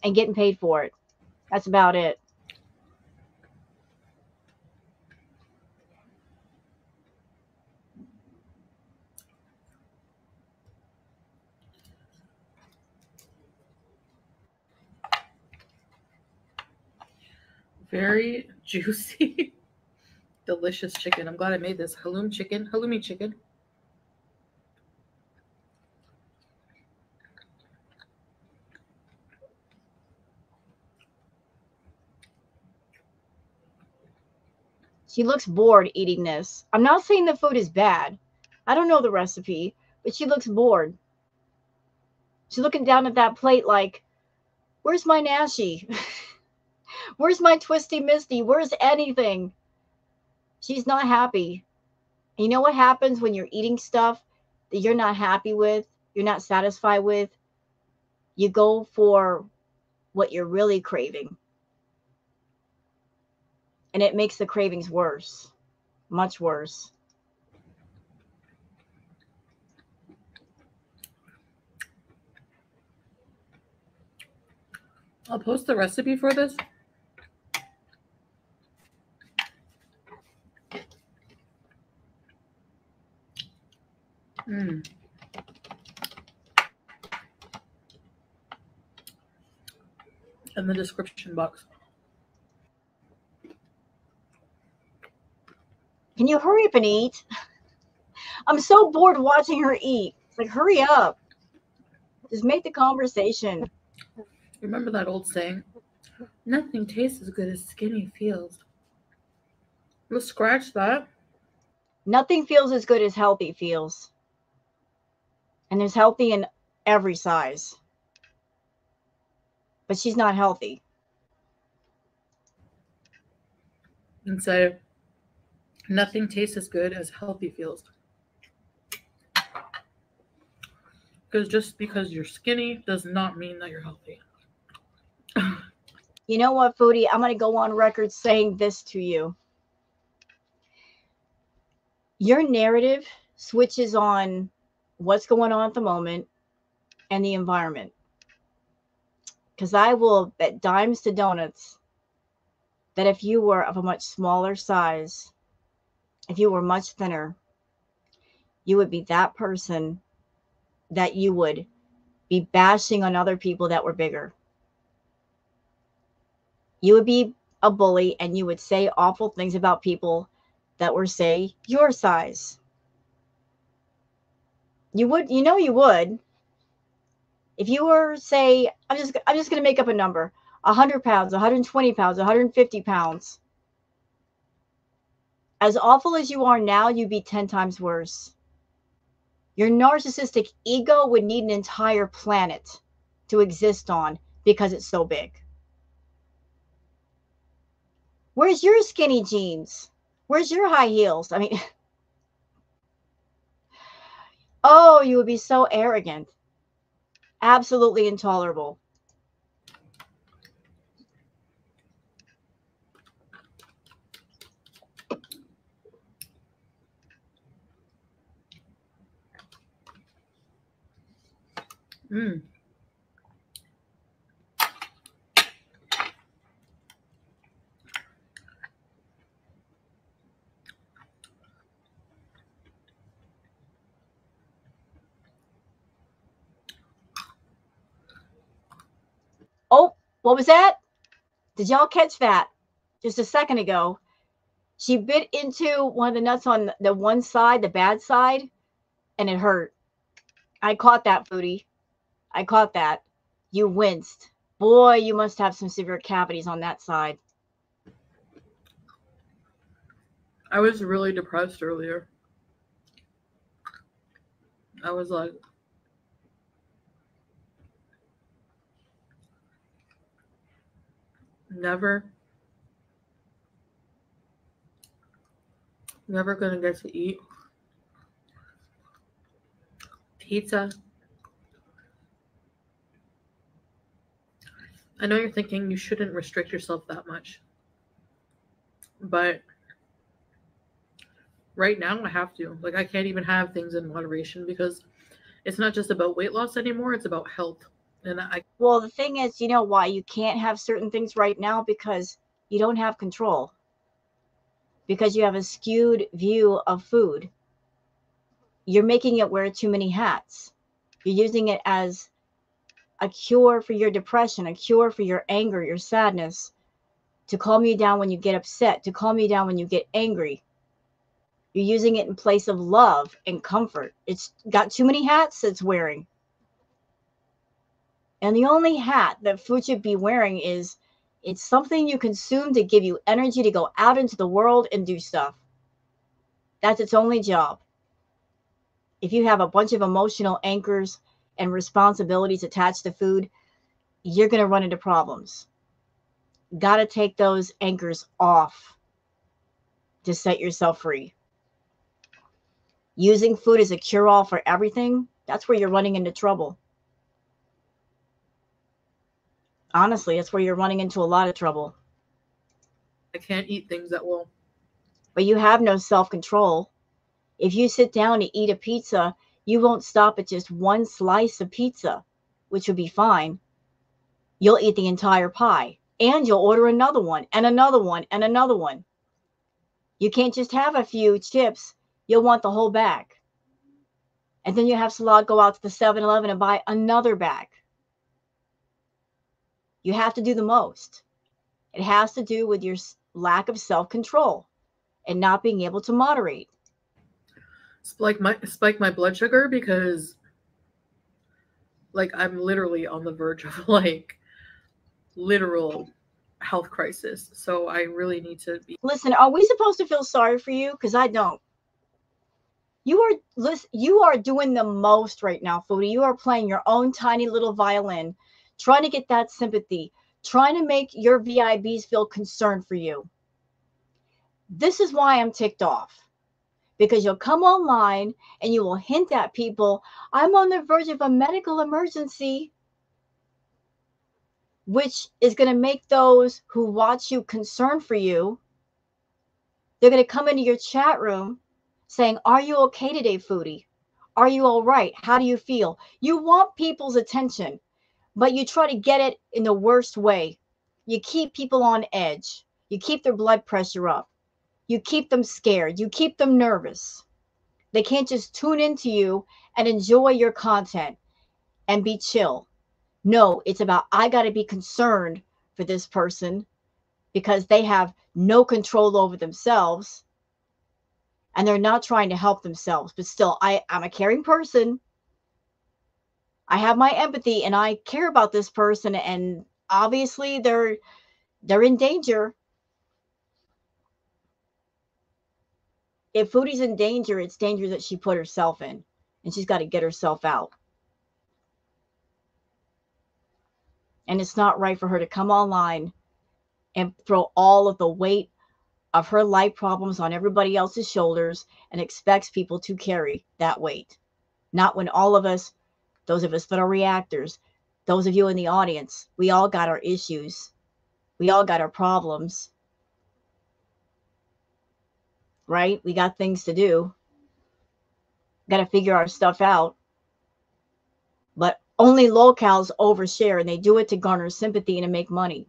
and getting paid for it. That's about it. Very juicy, delicious chicken. I'm glad I made this halloum chicken, halloumi chicken. She looks bored eating this. I'm not saying the food is bad. I don't know the recipe, but she looks bored. She's looking down at that plate like, where's my Nashi? where's my twisty misty? Where's anything? She's not happy. And you know what happens when you're eating stuff that you're not happy with, you're not satisfied with? You go for what you're really craving and it makes the cravings worse, much worse. I'll post the recipe for this. Mm. In the description box. Can you hurry up and eat? I'm so bored watching her eat. Like, hurry up. Just make the conversation. Remember that old saying? Nothing tastes as good as skinny feels. Let's scratch that. Nothing feels as good as healthy feels. And there's healthy in every size. But she's not healthy. And say, nothing tastes as good as healthy feels. Because just because you're skinny does not mean that you're healthy. You know what, Foodie? I'm going to go on record saying this to you. Your narrative switches on what's going on at the moment and the environment. Because I will bet dimes to donuts that if you were of a much smaller size, if you were much thinner, you would be that person that you would be bashing on other people that were bigger. You would be a bully and you would say awful things about people that were, say, your size. You would, you know, you would. If you were, say, I'm just, I'm just going to make up a number 100 pounds, 120 pounds, 150 pounds. As awful as you are now, you'd be 10 times worse. Your narcissistic ego would need an entire planet to exist on because it's so big. Where's your skinny jeans? Where's your high heels? I mean, oh, you would be so arrogant. Absolutely intolerable. Mm. Oh, what was that? Did y'all catch that just a second ago? She bit into one of the nuts on the one side, the bad side, and it hurt. I caught that, Foodie. I caught that. You winced. Boy, you must have some severe cavities on that side. I was really depressed earlier. I was like, never, never gonna get to eat pizza. I know you're thinking you shouldn't restrict yourself that much, but right now I have to. Like, I can't even have things in moderation because it's not just about weight loss anymore, it's about health. And I, Well, the thing is, you know why you can't have certain things right now because you don't have control. Because you have a skewed view of food. You're making it wear too many hats. You're using it as a cure for your depression, a cure for your anger, your sadness, to calm you down when you get upset, to calm you down when you get angry. You're using it in place of love and comfort. It's got too many hats it's wearing. And the only hat that food should be wearing is it's something you consume to give you energy to go out into the world and do stuff. That's its only job. If you have a bunch of emotional anchors and responsibilities attached to food, you're going to run into problems. Got to take those anchors off to set yourself free. Using food as a cure all for everything, that's where you're running into trouble. Honestly, that's where you're running into a lot of trouble. I can't eat things that will. But you have no self control. If you sit down to eat a pizza, you won't stop at just one slice of pizza, which would be fine. You'll eat the entire pie and you'll order another one and another one and another one. You can't just have a few chips, you'll want the whole bag. And then you have Salah go out to the 7 Eleven and buy another bag. You have to do the most. It has to do with your lack of self control and not being able to moderate. Spike my spike my blood sugar because like I'm literally on the verge of like literal health crisis. So I really need to be Listen, are we supposed to feel sorry for you? Because I don't. You are listen, you are doing the most right now, Foodie. You are playing your own tiny little violin, trying to get that sympathy, trying to make your VIBs feel concerned for you. This is why I'm ticked off. Because you'll come online and you will hint at people, I'm on the verge of a medical emergency which is going to make those who watch you concerned for you. They're going to come into your chat room saying, Are you okay today, foodie? Are you all right? How do you feel? You want people's attention, but you try to get it in the worst way. You keep people on edge, you keep their blood pressure up, you keep them scared, you keep them nervous. They can't just tune into you and enjoy your content and be chill no, it's about I got to be concerned for this person because they have no control over themselves and they're not trying to help themselves. But still, I, I'm a caring person. I have my empathy and I care about this person and obviously they're they're in danger. If Foodie's in danger, it's danger that she put herself in and she's got to get herself out. And it's not right for her to come online and throw all of the weight of her life problems on everybody else's shoulders and expects people to carry that weight. Not when all of us, those of us that are reactors, those of you in the audience, we all got our issues. We all got our problems. Right? We got things to do. Got to figure our stuff out. But only locals overshare and they do it to garner sympathy and to make money.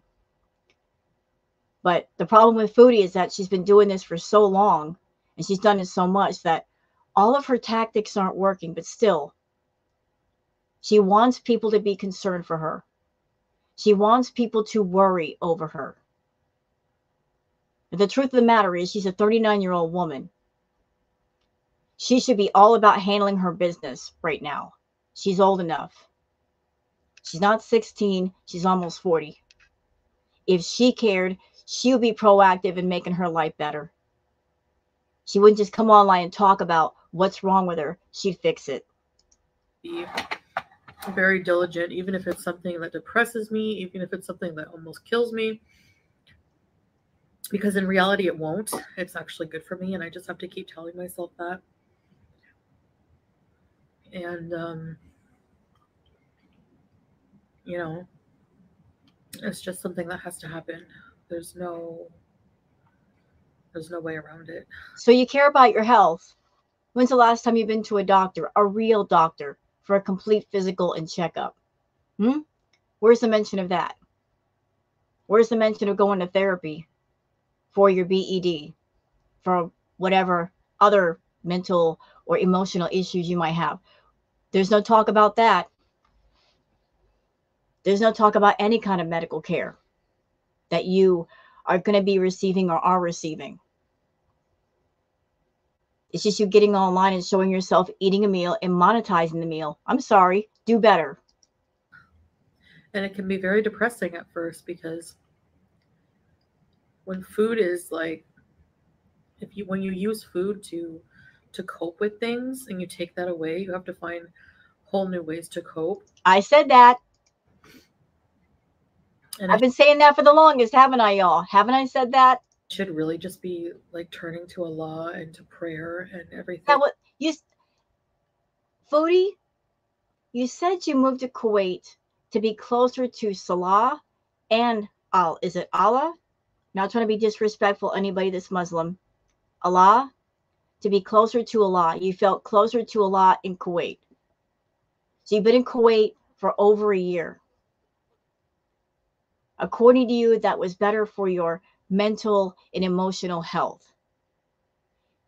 But the problem with Foodie is that she's been doing this for so long and she's done it so much that all of her tactics aren't working, but still, she wants people to be concerned for her. She wants people to worry over her. The truth of the matter is, she's a 39 year old woman. She should be all about handling her business right now. She's old enough. She's not 16, she's almost 40. If she cared, she would be proactive in making her life better. She wouldn't just come online and talk about what's wrong with her, she'd fix it. Be very diligent, even if it's something that depresses me, even if it's something that almost kills me. Because in reality, it won't. It's actually good for me, and I just have to keep telling myself that. And, um, you know, it's just something that has to happen. There's no there's no way around it. So you care about your health. When's the last time you've been to a doctor, a real doctor, for a complete physical and checkup? Hmm? Where's the mention of that? Where's the mention of going to therapy for your BED, for whatever other mental or emotional issues you might have? There's no talk about that. There's no talk about any kind of medical care that you are going to be receiving or are receiving. It's just you getting online and showing yourself eating a meal and monetizing the meal. I'm sorry, do better. And it can be very depressing at first because when food is like if you when you use food to to cope with things and you take that away, you have to find whole new ways to cope. I said that. And I've been saying that for the longest, haven't I, y'all? Haven't I said that? should really just be like turning to Allah and to prayer and everything. That what you, Foodie, you said you moved to Kuwait to be closer to Salah and Al. Is it Allah? Not trying to be disrespectful anybody that's Muslim. Allah, to be closer to Allah. You felt closer to Allah in Kuwait. So you've been in Kuwait for over a year. According to you, that was better for your mental and emotional health.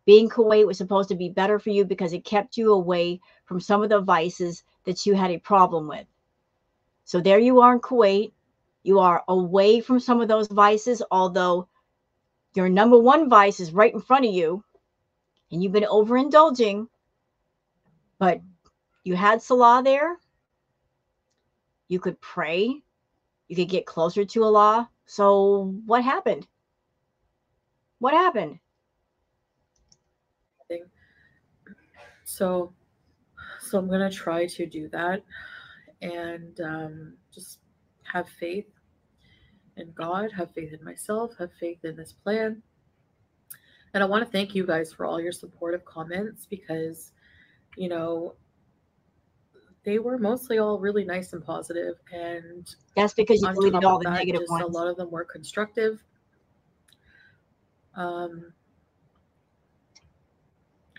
Being Kuwait was supposed to be better for you because it kept you away from some of the vices that you had a problem with. So there you are in Kuwait. You are away from some of those vices, although your number one vice is right in front of you and you've been overindulging. But you had Salah there. You could pray. You could get closer to Allah. So what happened? What happened? So, so I'm gonna try to do that, and um, just have faith in God, have faith in myself, have faith in this plan. And I want to thank you guys for all your supportive comments because, you know, they were mostly all really nice and positive, and that's because you deleted all the that, negative ones. A lot of them were constructive. Um,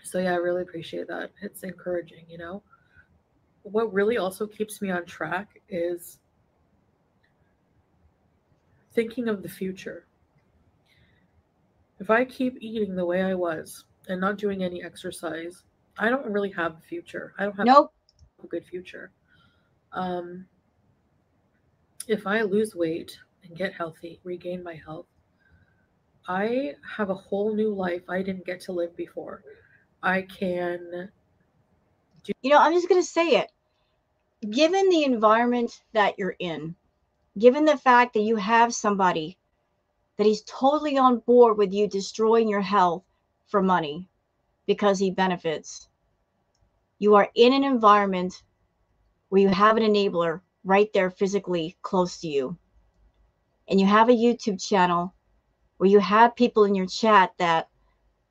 so yeah, I really appreciate that. It's encouraging, you know. What really also keeps me on track is thinking of the future. If I keep eating the way I was and not doing any exercise, I don't really have a future. I don't have nope. a good future. Um, if I lose weight and get healthy, regain my health, I have a whole new life I didn't get to live before. I can. Do- you know, I'm just going to say it. Given the environment that you're in, given the fact that you have somebody that he's totally on board with you destroying your health for money because he benefits, you are in an environment where you have an enabler right there physically close to you. And you have a YouTube channel where you have people in your chat that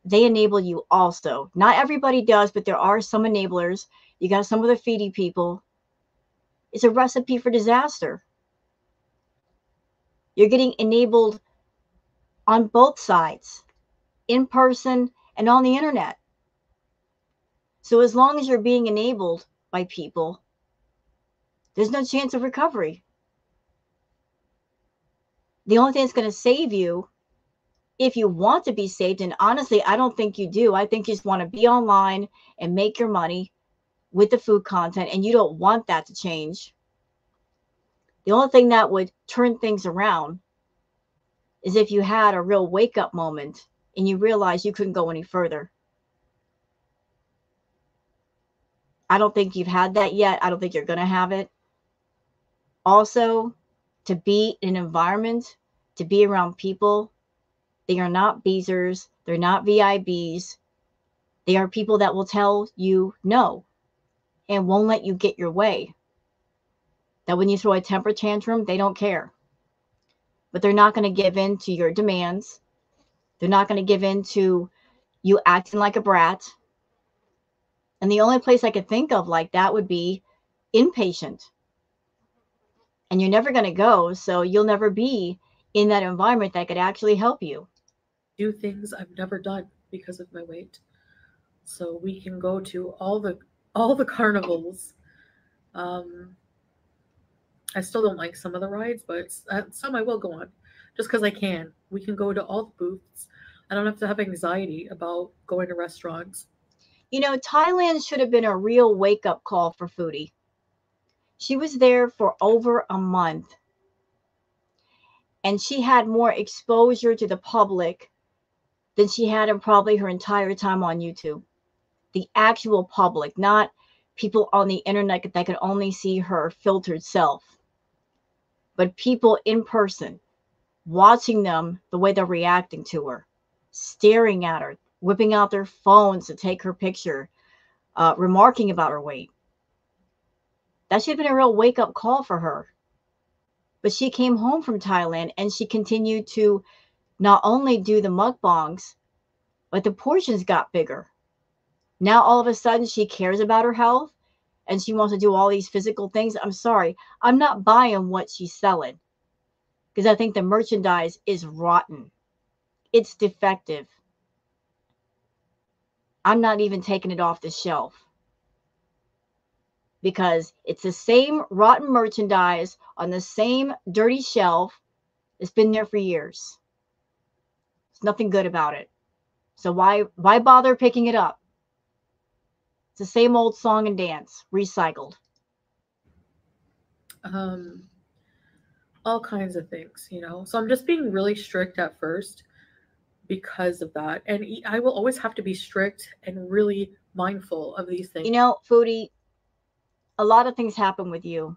they enable you also. Not everybody does, but there are some enablers. You got some of the feedy people. It's a recipe for disaster. You're getting enabled on both sides, in person and on the internet. So as long as you're being enabled by people, there's no chance of recovery. The only thing that's going to save you if you want to be saved, and honestly, I don't think you do. I think you just want to be online and make your money with the food content, and you don't want that to change. The only thing that would turn things around is if you had a real wake up moment and you realized you couldn't go any further. I don't think you've had that yet. I don't think you're going to have it. Also, to be in an environment, to be around people they are not Beezers. They're not VIBs. They are people that will tell you no and won't let you get your way. That when you throw a temper tantrum, they don't care. But they're not going to give in to your demands. They're not going to give in to you acting like a brat. And the only place I could think of like that would be inpatient. And you're never going to go. So you'll never be in that environment that could actually help you do things I've never done because of my weight. So we can go to all the all the carnivals. Um, I still don't like some of the rides, but uh, some I will go on just because I can. We can go to all the booths. I don't have to have anxiety about going to restaurants. You know, Thailand should have been a real wake up call for Foodie. She was there for over a month and she had more exposure to the public than she had in probably her entire time on YouTube. The actual public, not people on the internet that could only see her filtered self, but people in person, watching them the way they're reacting to her, staring at her, whipping out their phones to take her picture, uh, remarking about her weight. That should have been a real wake up call for her. But she came home from Thailand and she continued to not only do the mukbangs, but the portions got bigger. Now all of a sudden she cares about her health and she wants to do all these physical things. I'm sorry, I'm not buying what she's selling because I think the merchandise is rotten. It's defective. I'm not even taking it off the shelf because it's the same rotten merchandise on the same dirty shelf. It's been there for years. There's nothing good about it. So why why bother picking it up? It's the same old song and dance, recycled. Um, all kinds of things, you know. So I'm just being really strict at first because of that, and I will always have to be strict and really mindful of these things. You know, Foodie, a lot of things happen with you.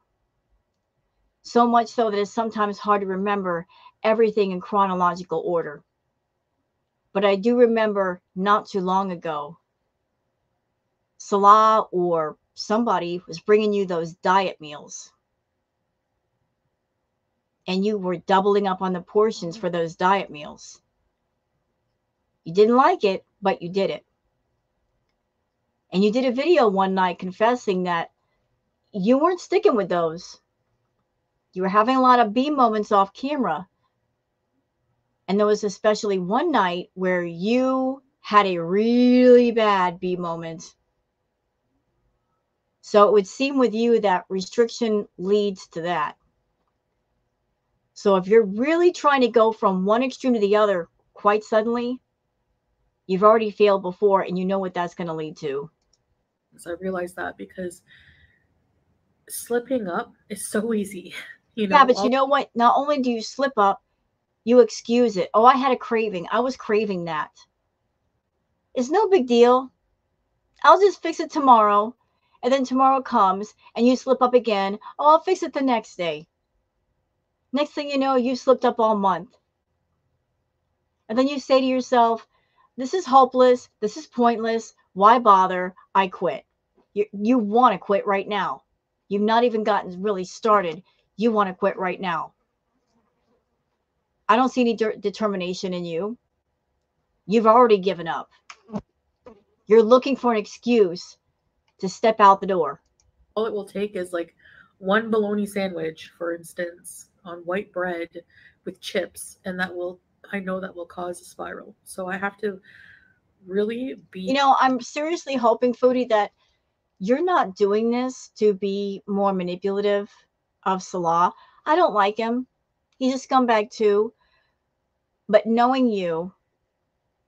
So much so that it's sometimes hard to remember everything in chronological order. But I do remember not too long ago, Salah or somebody was bringing you those diet meals. And you were doubling up on the portions for those diet meals. You didn't like it, but you did it. And you did a video one night confessing that you weren't sticking with those. You were having a lot of B moments off camera. And there was especially one night where you had a really bad B moment. So it would seem with you that restriction leads to that. So if you're really trying to go from one extreme to the other quite suddenly, you've already failed before and you know what that's going to lead to. So I realized that because slipping up is so easy. You know, yeah, but you know what? Not only do you slip up, you excuse it. Oh, I had a craving. I was craving that. It's no big deal. I'll just fix it tomorrow. And then tomorrow comes and you slip up again. Oh, I'll fix it the next day. Next thing you know, you slipped up all month. And then you say to yourself, this is hopeless. This is pointless. Why bother? I quit. You, you want to quit right now. You've not even gotten really started. You want to quit right now. I don't see any de- determination in you. You've already given up. You're looking for an excuse to step out the door. all it will take is like one bologna sandwich, for instance, on white bread with chips, and that will I know that will cause a spiral. So I have to really be You know, I'm seriously hoping, Foodie, that you're not doing this to be more manipulative of Salah. I don't like him. He's a scumbag too. But knowing you,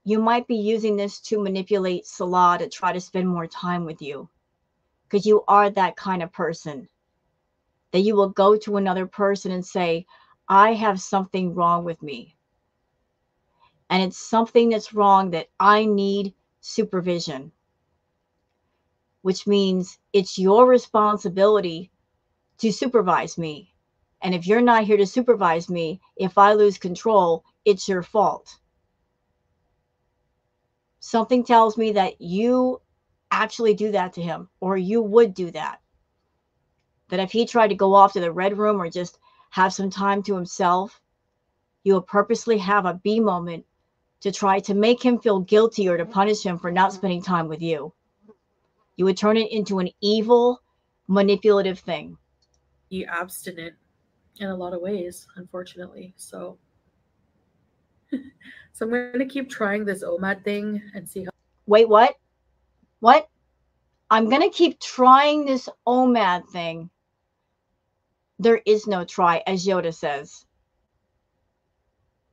you might be using this to manipulate Salah to try to spend more time with you. Because you are that kind of person that you will go to another person and say, I have something wrong with me. And it's something that's wrong that I need supervision, which means it's your responsibility to supervise me. And if you're not here to supervise me, if I lose control, it's your fault. Something tells me that you actually do that to him, or you would do that. That if he tried to go off to the red room or just have some time to himself, you will purposely have a B moment to try to make him feel guilty or to punish him for not mm-hmm. spending time with you. You would turn it into an evil, manipulative thing. be obstinate in a lot of ways, unfortunately. So so I'm gonna keep trying this OMAD thing and see how Wait, what? What? I'm going to keep trying this OMAD thing. There is no try, as Yoda says.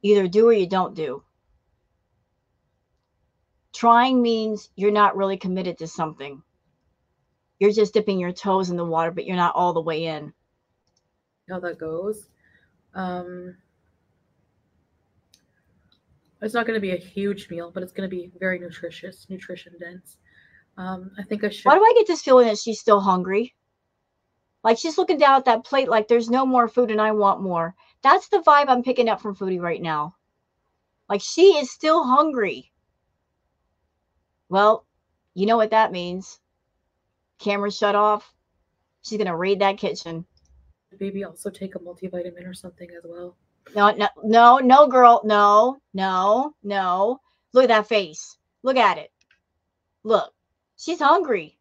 Either do or you don't do. Trying means you're not really committed to something. You're just dipping your toes in the water, but you're not all the way in. how that goes. Um it's not gonna be a huge meal, but it's gonna be very nutritious, nutrition dense. Um, I think I should Why do I get this feeling that she's still hungry? Like she's looking down at that plate like there's no more food and I want more. That's the vibe I'm picking up from Foodie right now. Like she is still hungry. Well, you know what that means. Camera shut off. She's going to raid that kitchen. maybe also take a multivitamin or something as well. No, no, no, no, girl. No, no, no. Look at that face. Look at it. Look, she's hungry.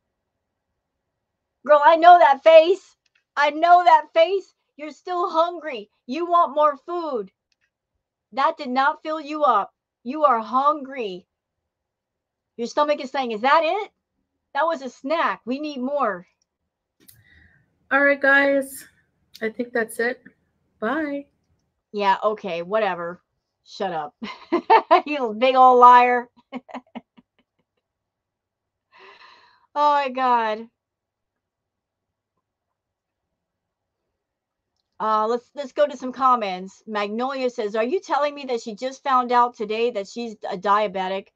Girl, I know that face. I know that face. You're still hungry. You want more food. That did not fill you up. You are hungry. Your stomach is saying, Is that it? That was a snack. We need more. All right, guys. I think that's it. Bye. Yeah, okay, whatever. Shut up. you big old liar. oh my god. Uh, let's let's go to some comments. Magnolia says, "Are you telling me that she just found out today that she's a diabetic?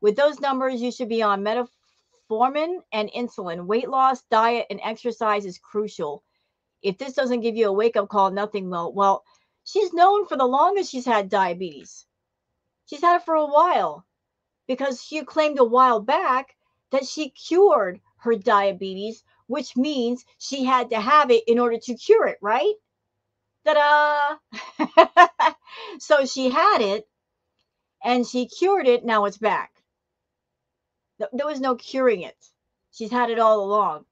With those numbers, you should be on metformin and insulin. Weight loss, diet, and exercise is crucial. If this doesn't give you a wake up call, nothing will. Well, she's known for the longest she's had diabetes. She's had it for a while because she claimed a while back that she cured her diabetes, which means she had to have it in order to cure it, right? Ta da! so she had it and she cured it. Now it's back. There was no curing it. She's had it all along.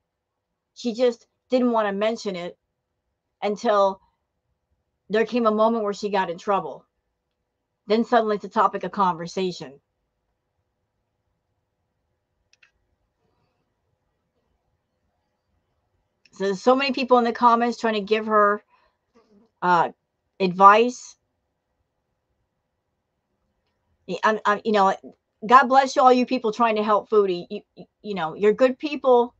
She just didn't want to mention it until there came a moment where she got in trouble. Then suddenly it's a topic of conversation. There's so many people in the comments trying to give her uh, advice. I'm, I'm, you know, God bless you, all you people trying to help Foodie. You, you, you know, you're good people.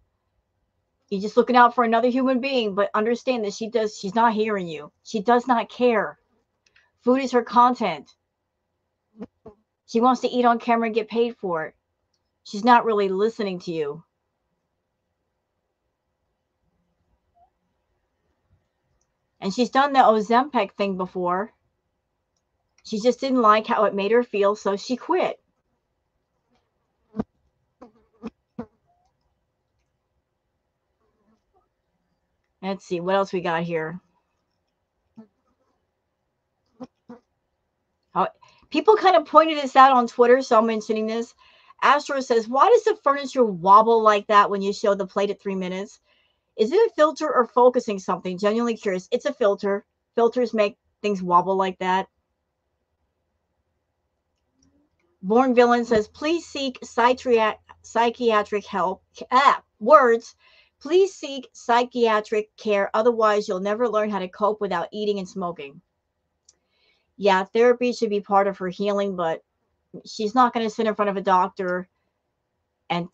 You're just looking out for another human being, but understand that she does. She's not hearing you. She does not care. Food is her content. She wants to eat on camera and get paid for it. She's not really listening to you. And she's done the Ozempic thing before. She just didn't like how it made her feel, so she quit. Let's see what else we got here. Oh, people kind of pointed this out on Twitter, so I'm mentioning this. Astro says, Why does the furniture wobble like that when you show the plate at three minutes? Is it a filter or focusing something? Genuinely curious. It's a filter. Filters make things wobble like that. Born Villain says, please seek psychiatric help. Ah, words. Please seek psychiatric care. Otherwise, you'll never learn how to cope without eating and smoking. Yeah, therapy should be part of her healing, but she's not going to sit in front of a doctor and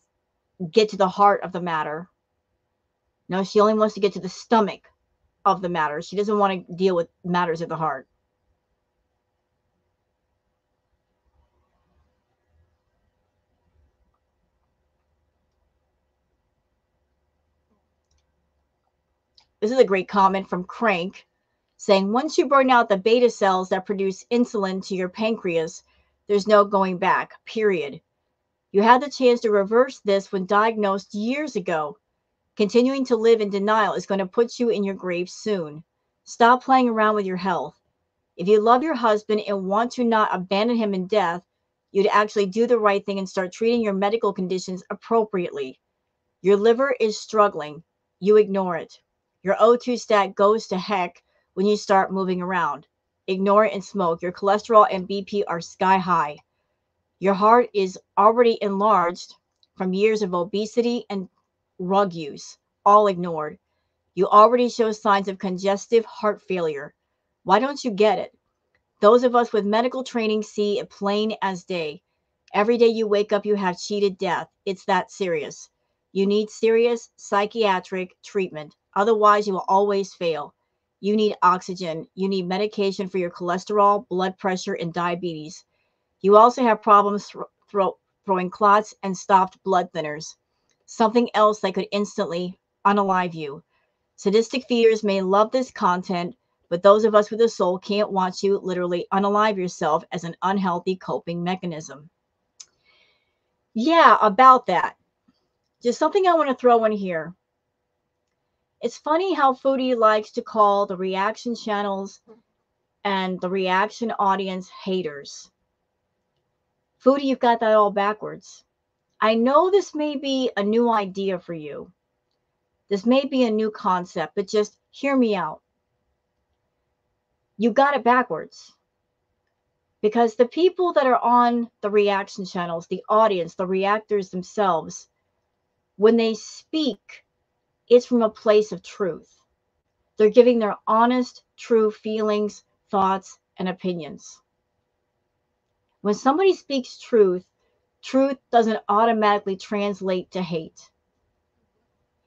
get to the heart of the matter. No, she only wants to get to the stomach of the matter. She doesn't want to deal with matters of the heart. This is a great comment from Crank saying once you burn out the beta cells that produce insulin to your pancreas, there's no going back, period. You had the chance to reverse this when diagnosed years ago Continuing to live in denial is going to put you in your grave soon. Stop playing around with your health. If you love your husband and want to not abandon him in death, you'd actually do the right thing and start treating your medical conditions appropriately. Your liver is struggling. You ignore it. Your O2 stat goes to heck when you start moving around. Ignore it and smoke. Your cholesterol and BP are sky high. Your heart is already enlarged from years of obesity and rug use, all ignored. You already show signs of congestive heart failure. Why don't you get it? Those of us with medical training see it plain as day. Every day you wake up, you have cheated death. It's that serious. You need serious psychiatric treatment. Otherwise, you will always fail. You need oxygen. You need medication for your cholesterol, blood pressure, and diabetes. You also have problems thro- throwing clots and stopped blood thinners something else that could instantly unalive you. Sadistic feeders may love this content, but those of us with a soul can't watch you literally unalive yourself as an unhealthy coping mechanism. Yeah, about that. Just something I want to throw in here. It's funny how Foodie likes to call the reaction channels and the reaction audience haters. Foodie, you've got that all backwards. I know this may be a new idea for you. This may be a new concept, but just hear me out. You got it backwards. Because the people that are on the reaction channels, the audience, the reactors themselves, when they speak, it's from a place of truth. They're giving their honest, true feelings, thoughts, and opinions. When somebody speaks truth, truth doesn't automatically translate to hate.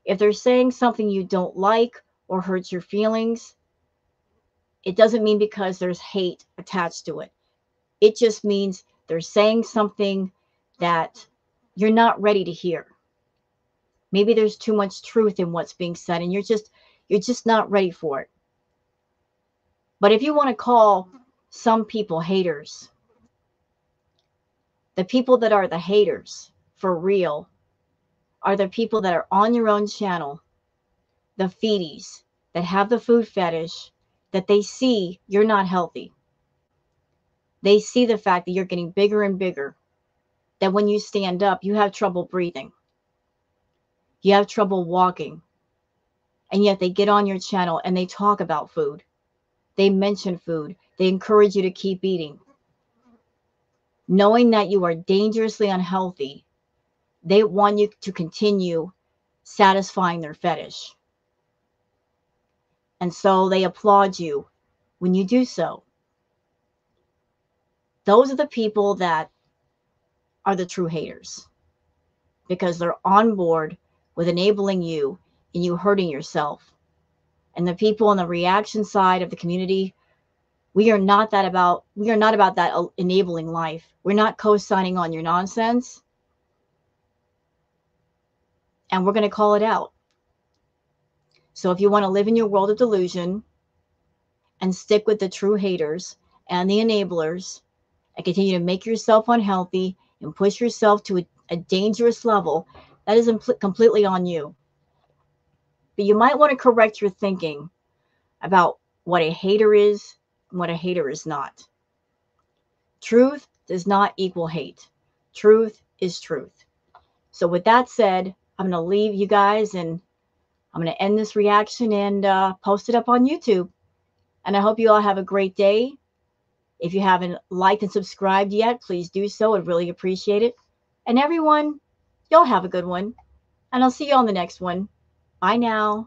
If they're saying something you don't like or hurts your feelings, it doesn't mean because there's hate attached to it. It just means they're saying something that you're not ready to hear. Maybe there's too much truth in what's being said and you're just you're just not ready for it. But if you want to call some people haters, the people that are the haters for real are the people that are on your own channel, the feedies that have the food fetish, that they see you're not healthy. They see the fact that you're getting bigger and bigger, that when you stand up, you have trouble breathing, you have trouble walking, and yet they get on your channel and they talk about food. They mention food. They encourage you to keep eating. Knowing that you are dangerously unhealthy, they want you to continue satisfying their fetish. And so they applaud you when you do so. Those are the people that are the true haters because they're on board with enabling you and you hurting yourself. And the people on the reaction side of the community, we are not that about we are not about that enabling life. We're not co-signing on your nonsense. And we're going to call it out. So if you want to live in your world of delusion and stick with the true haters and the enablers and continue to make yourself unhealthy and push yourself to a, a dangerous level, that is completely on you. But you might want to correct your thinking about what a hater is and what a hater is not. Truth does not equal hate. Truth is truth. So, with that said, I'm going to leave you guys and I'm going to end this reaction and uh, post it up on YouTube. And I hope you all have a great day. If you haven't liked and subscribed yet, please do so. I'd really appreciate it. And everyone, y'all have a good one. And I'll see you on the next one. Bye now.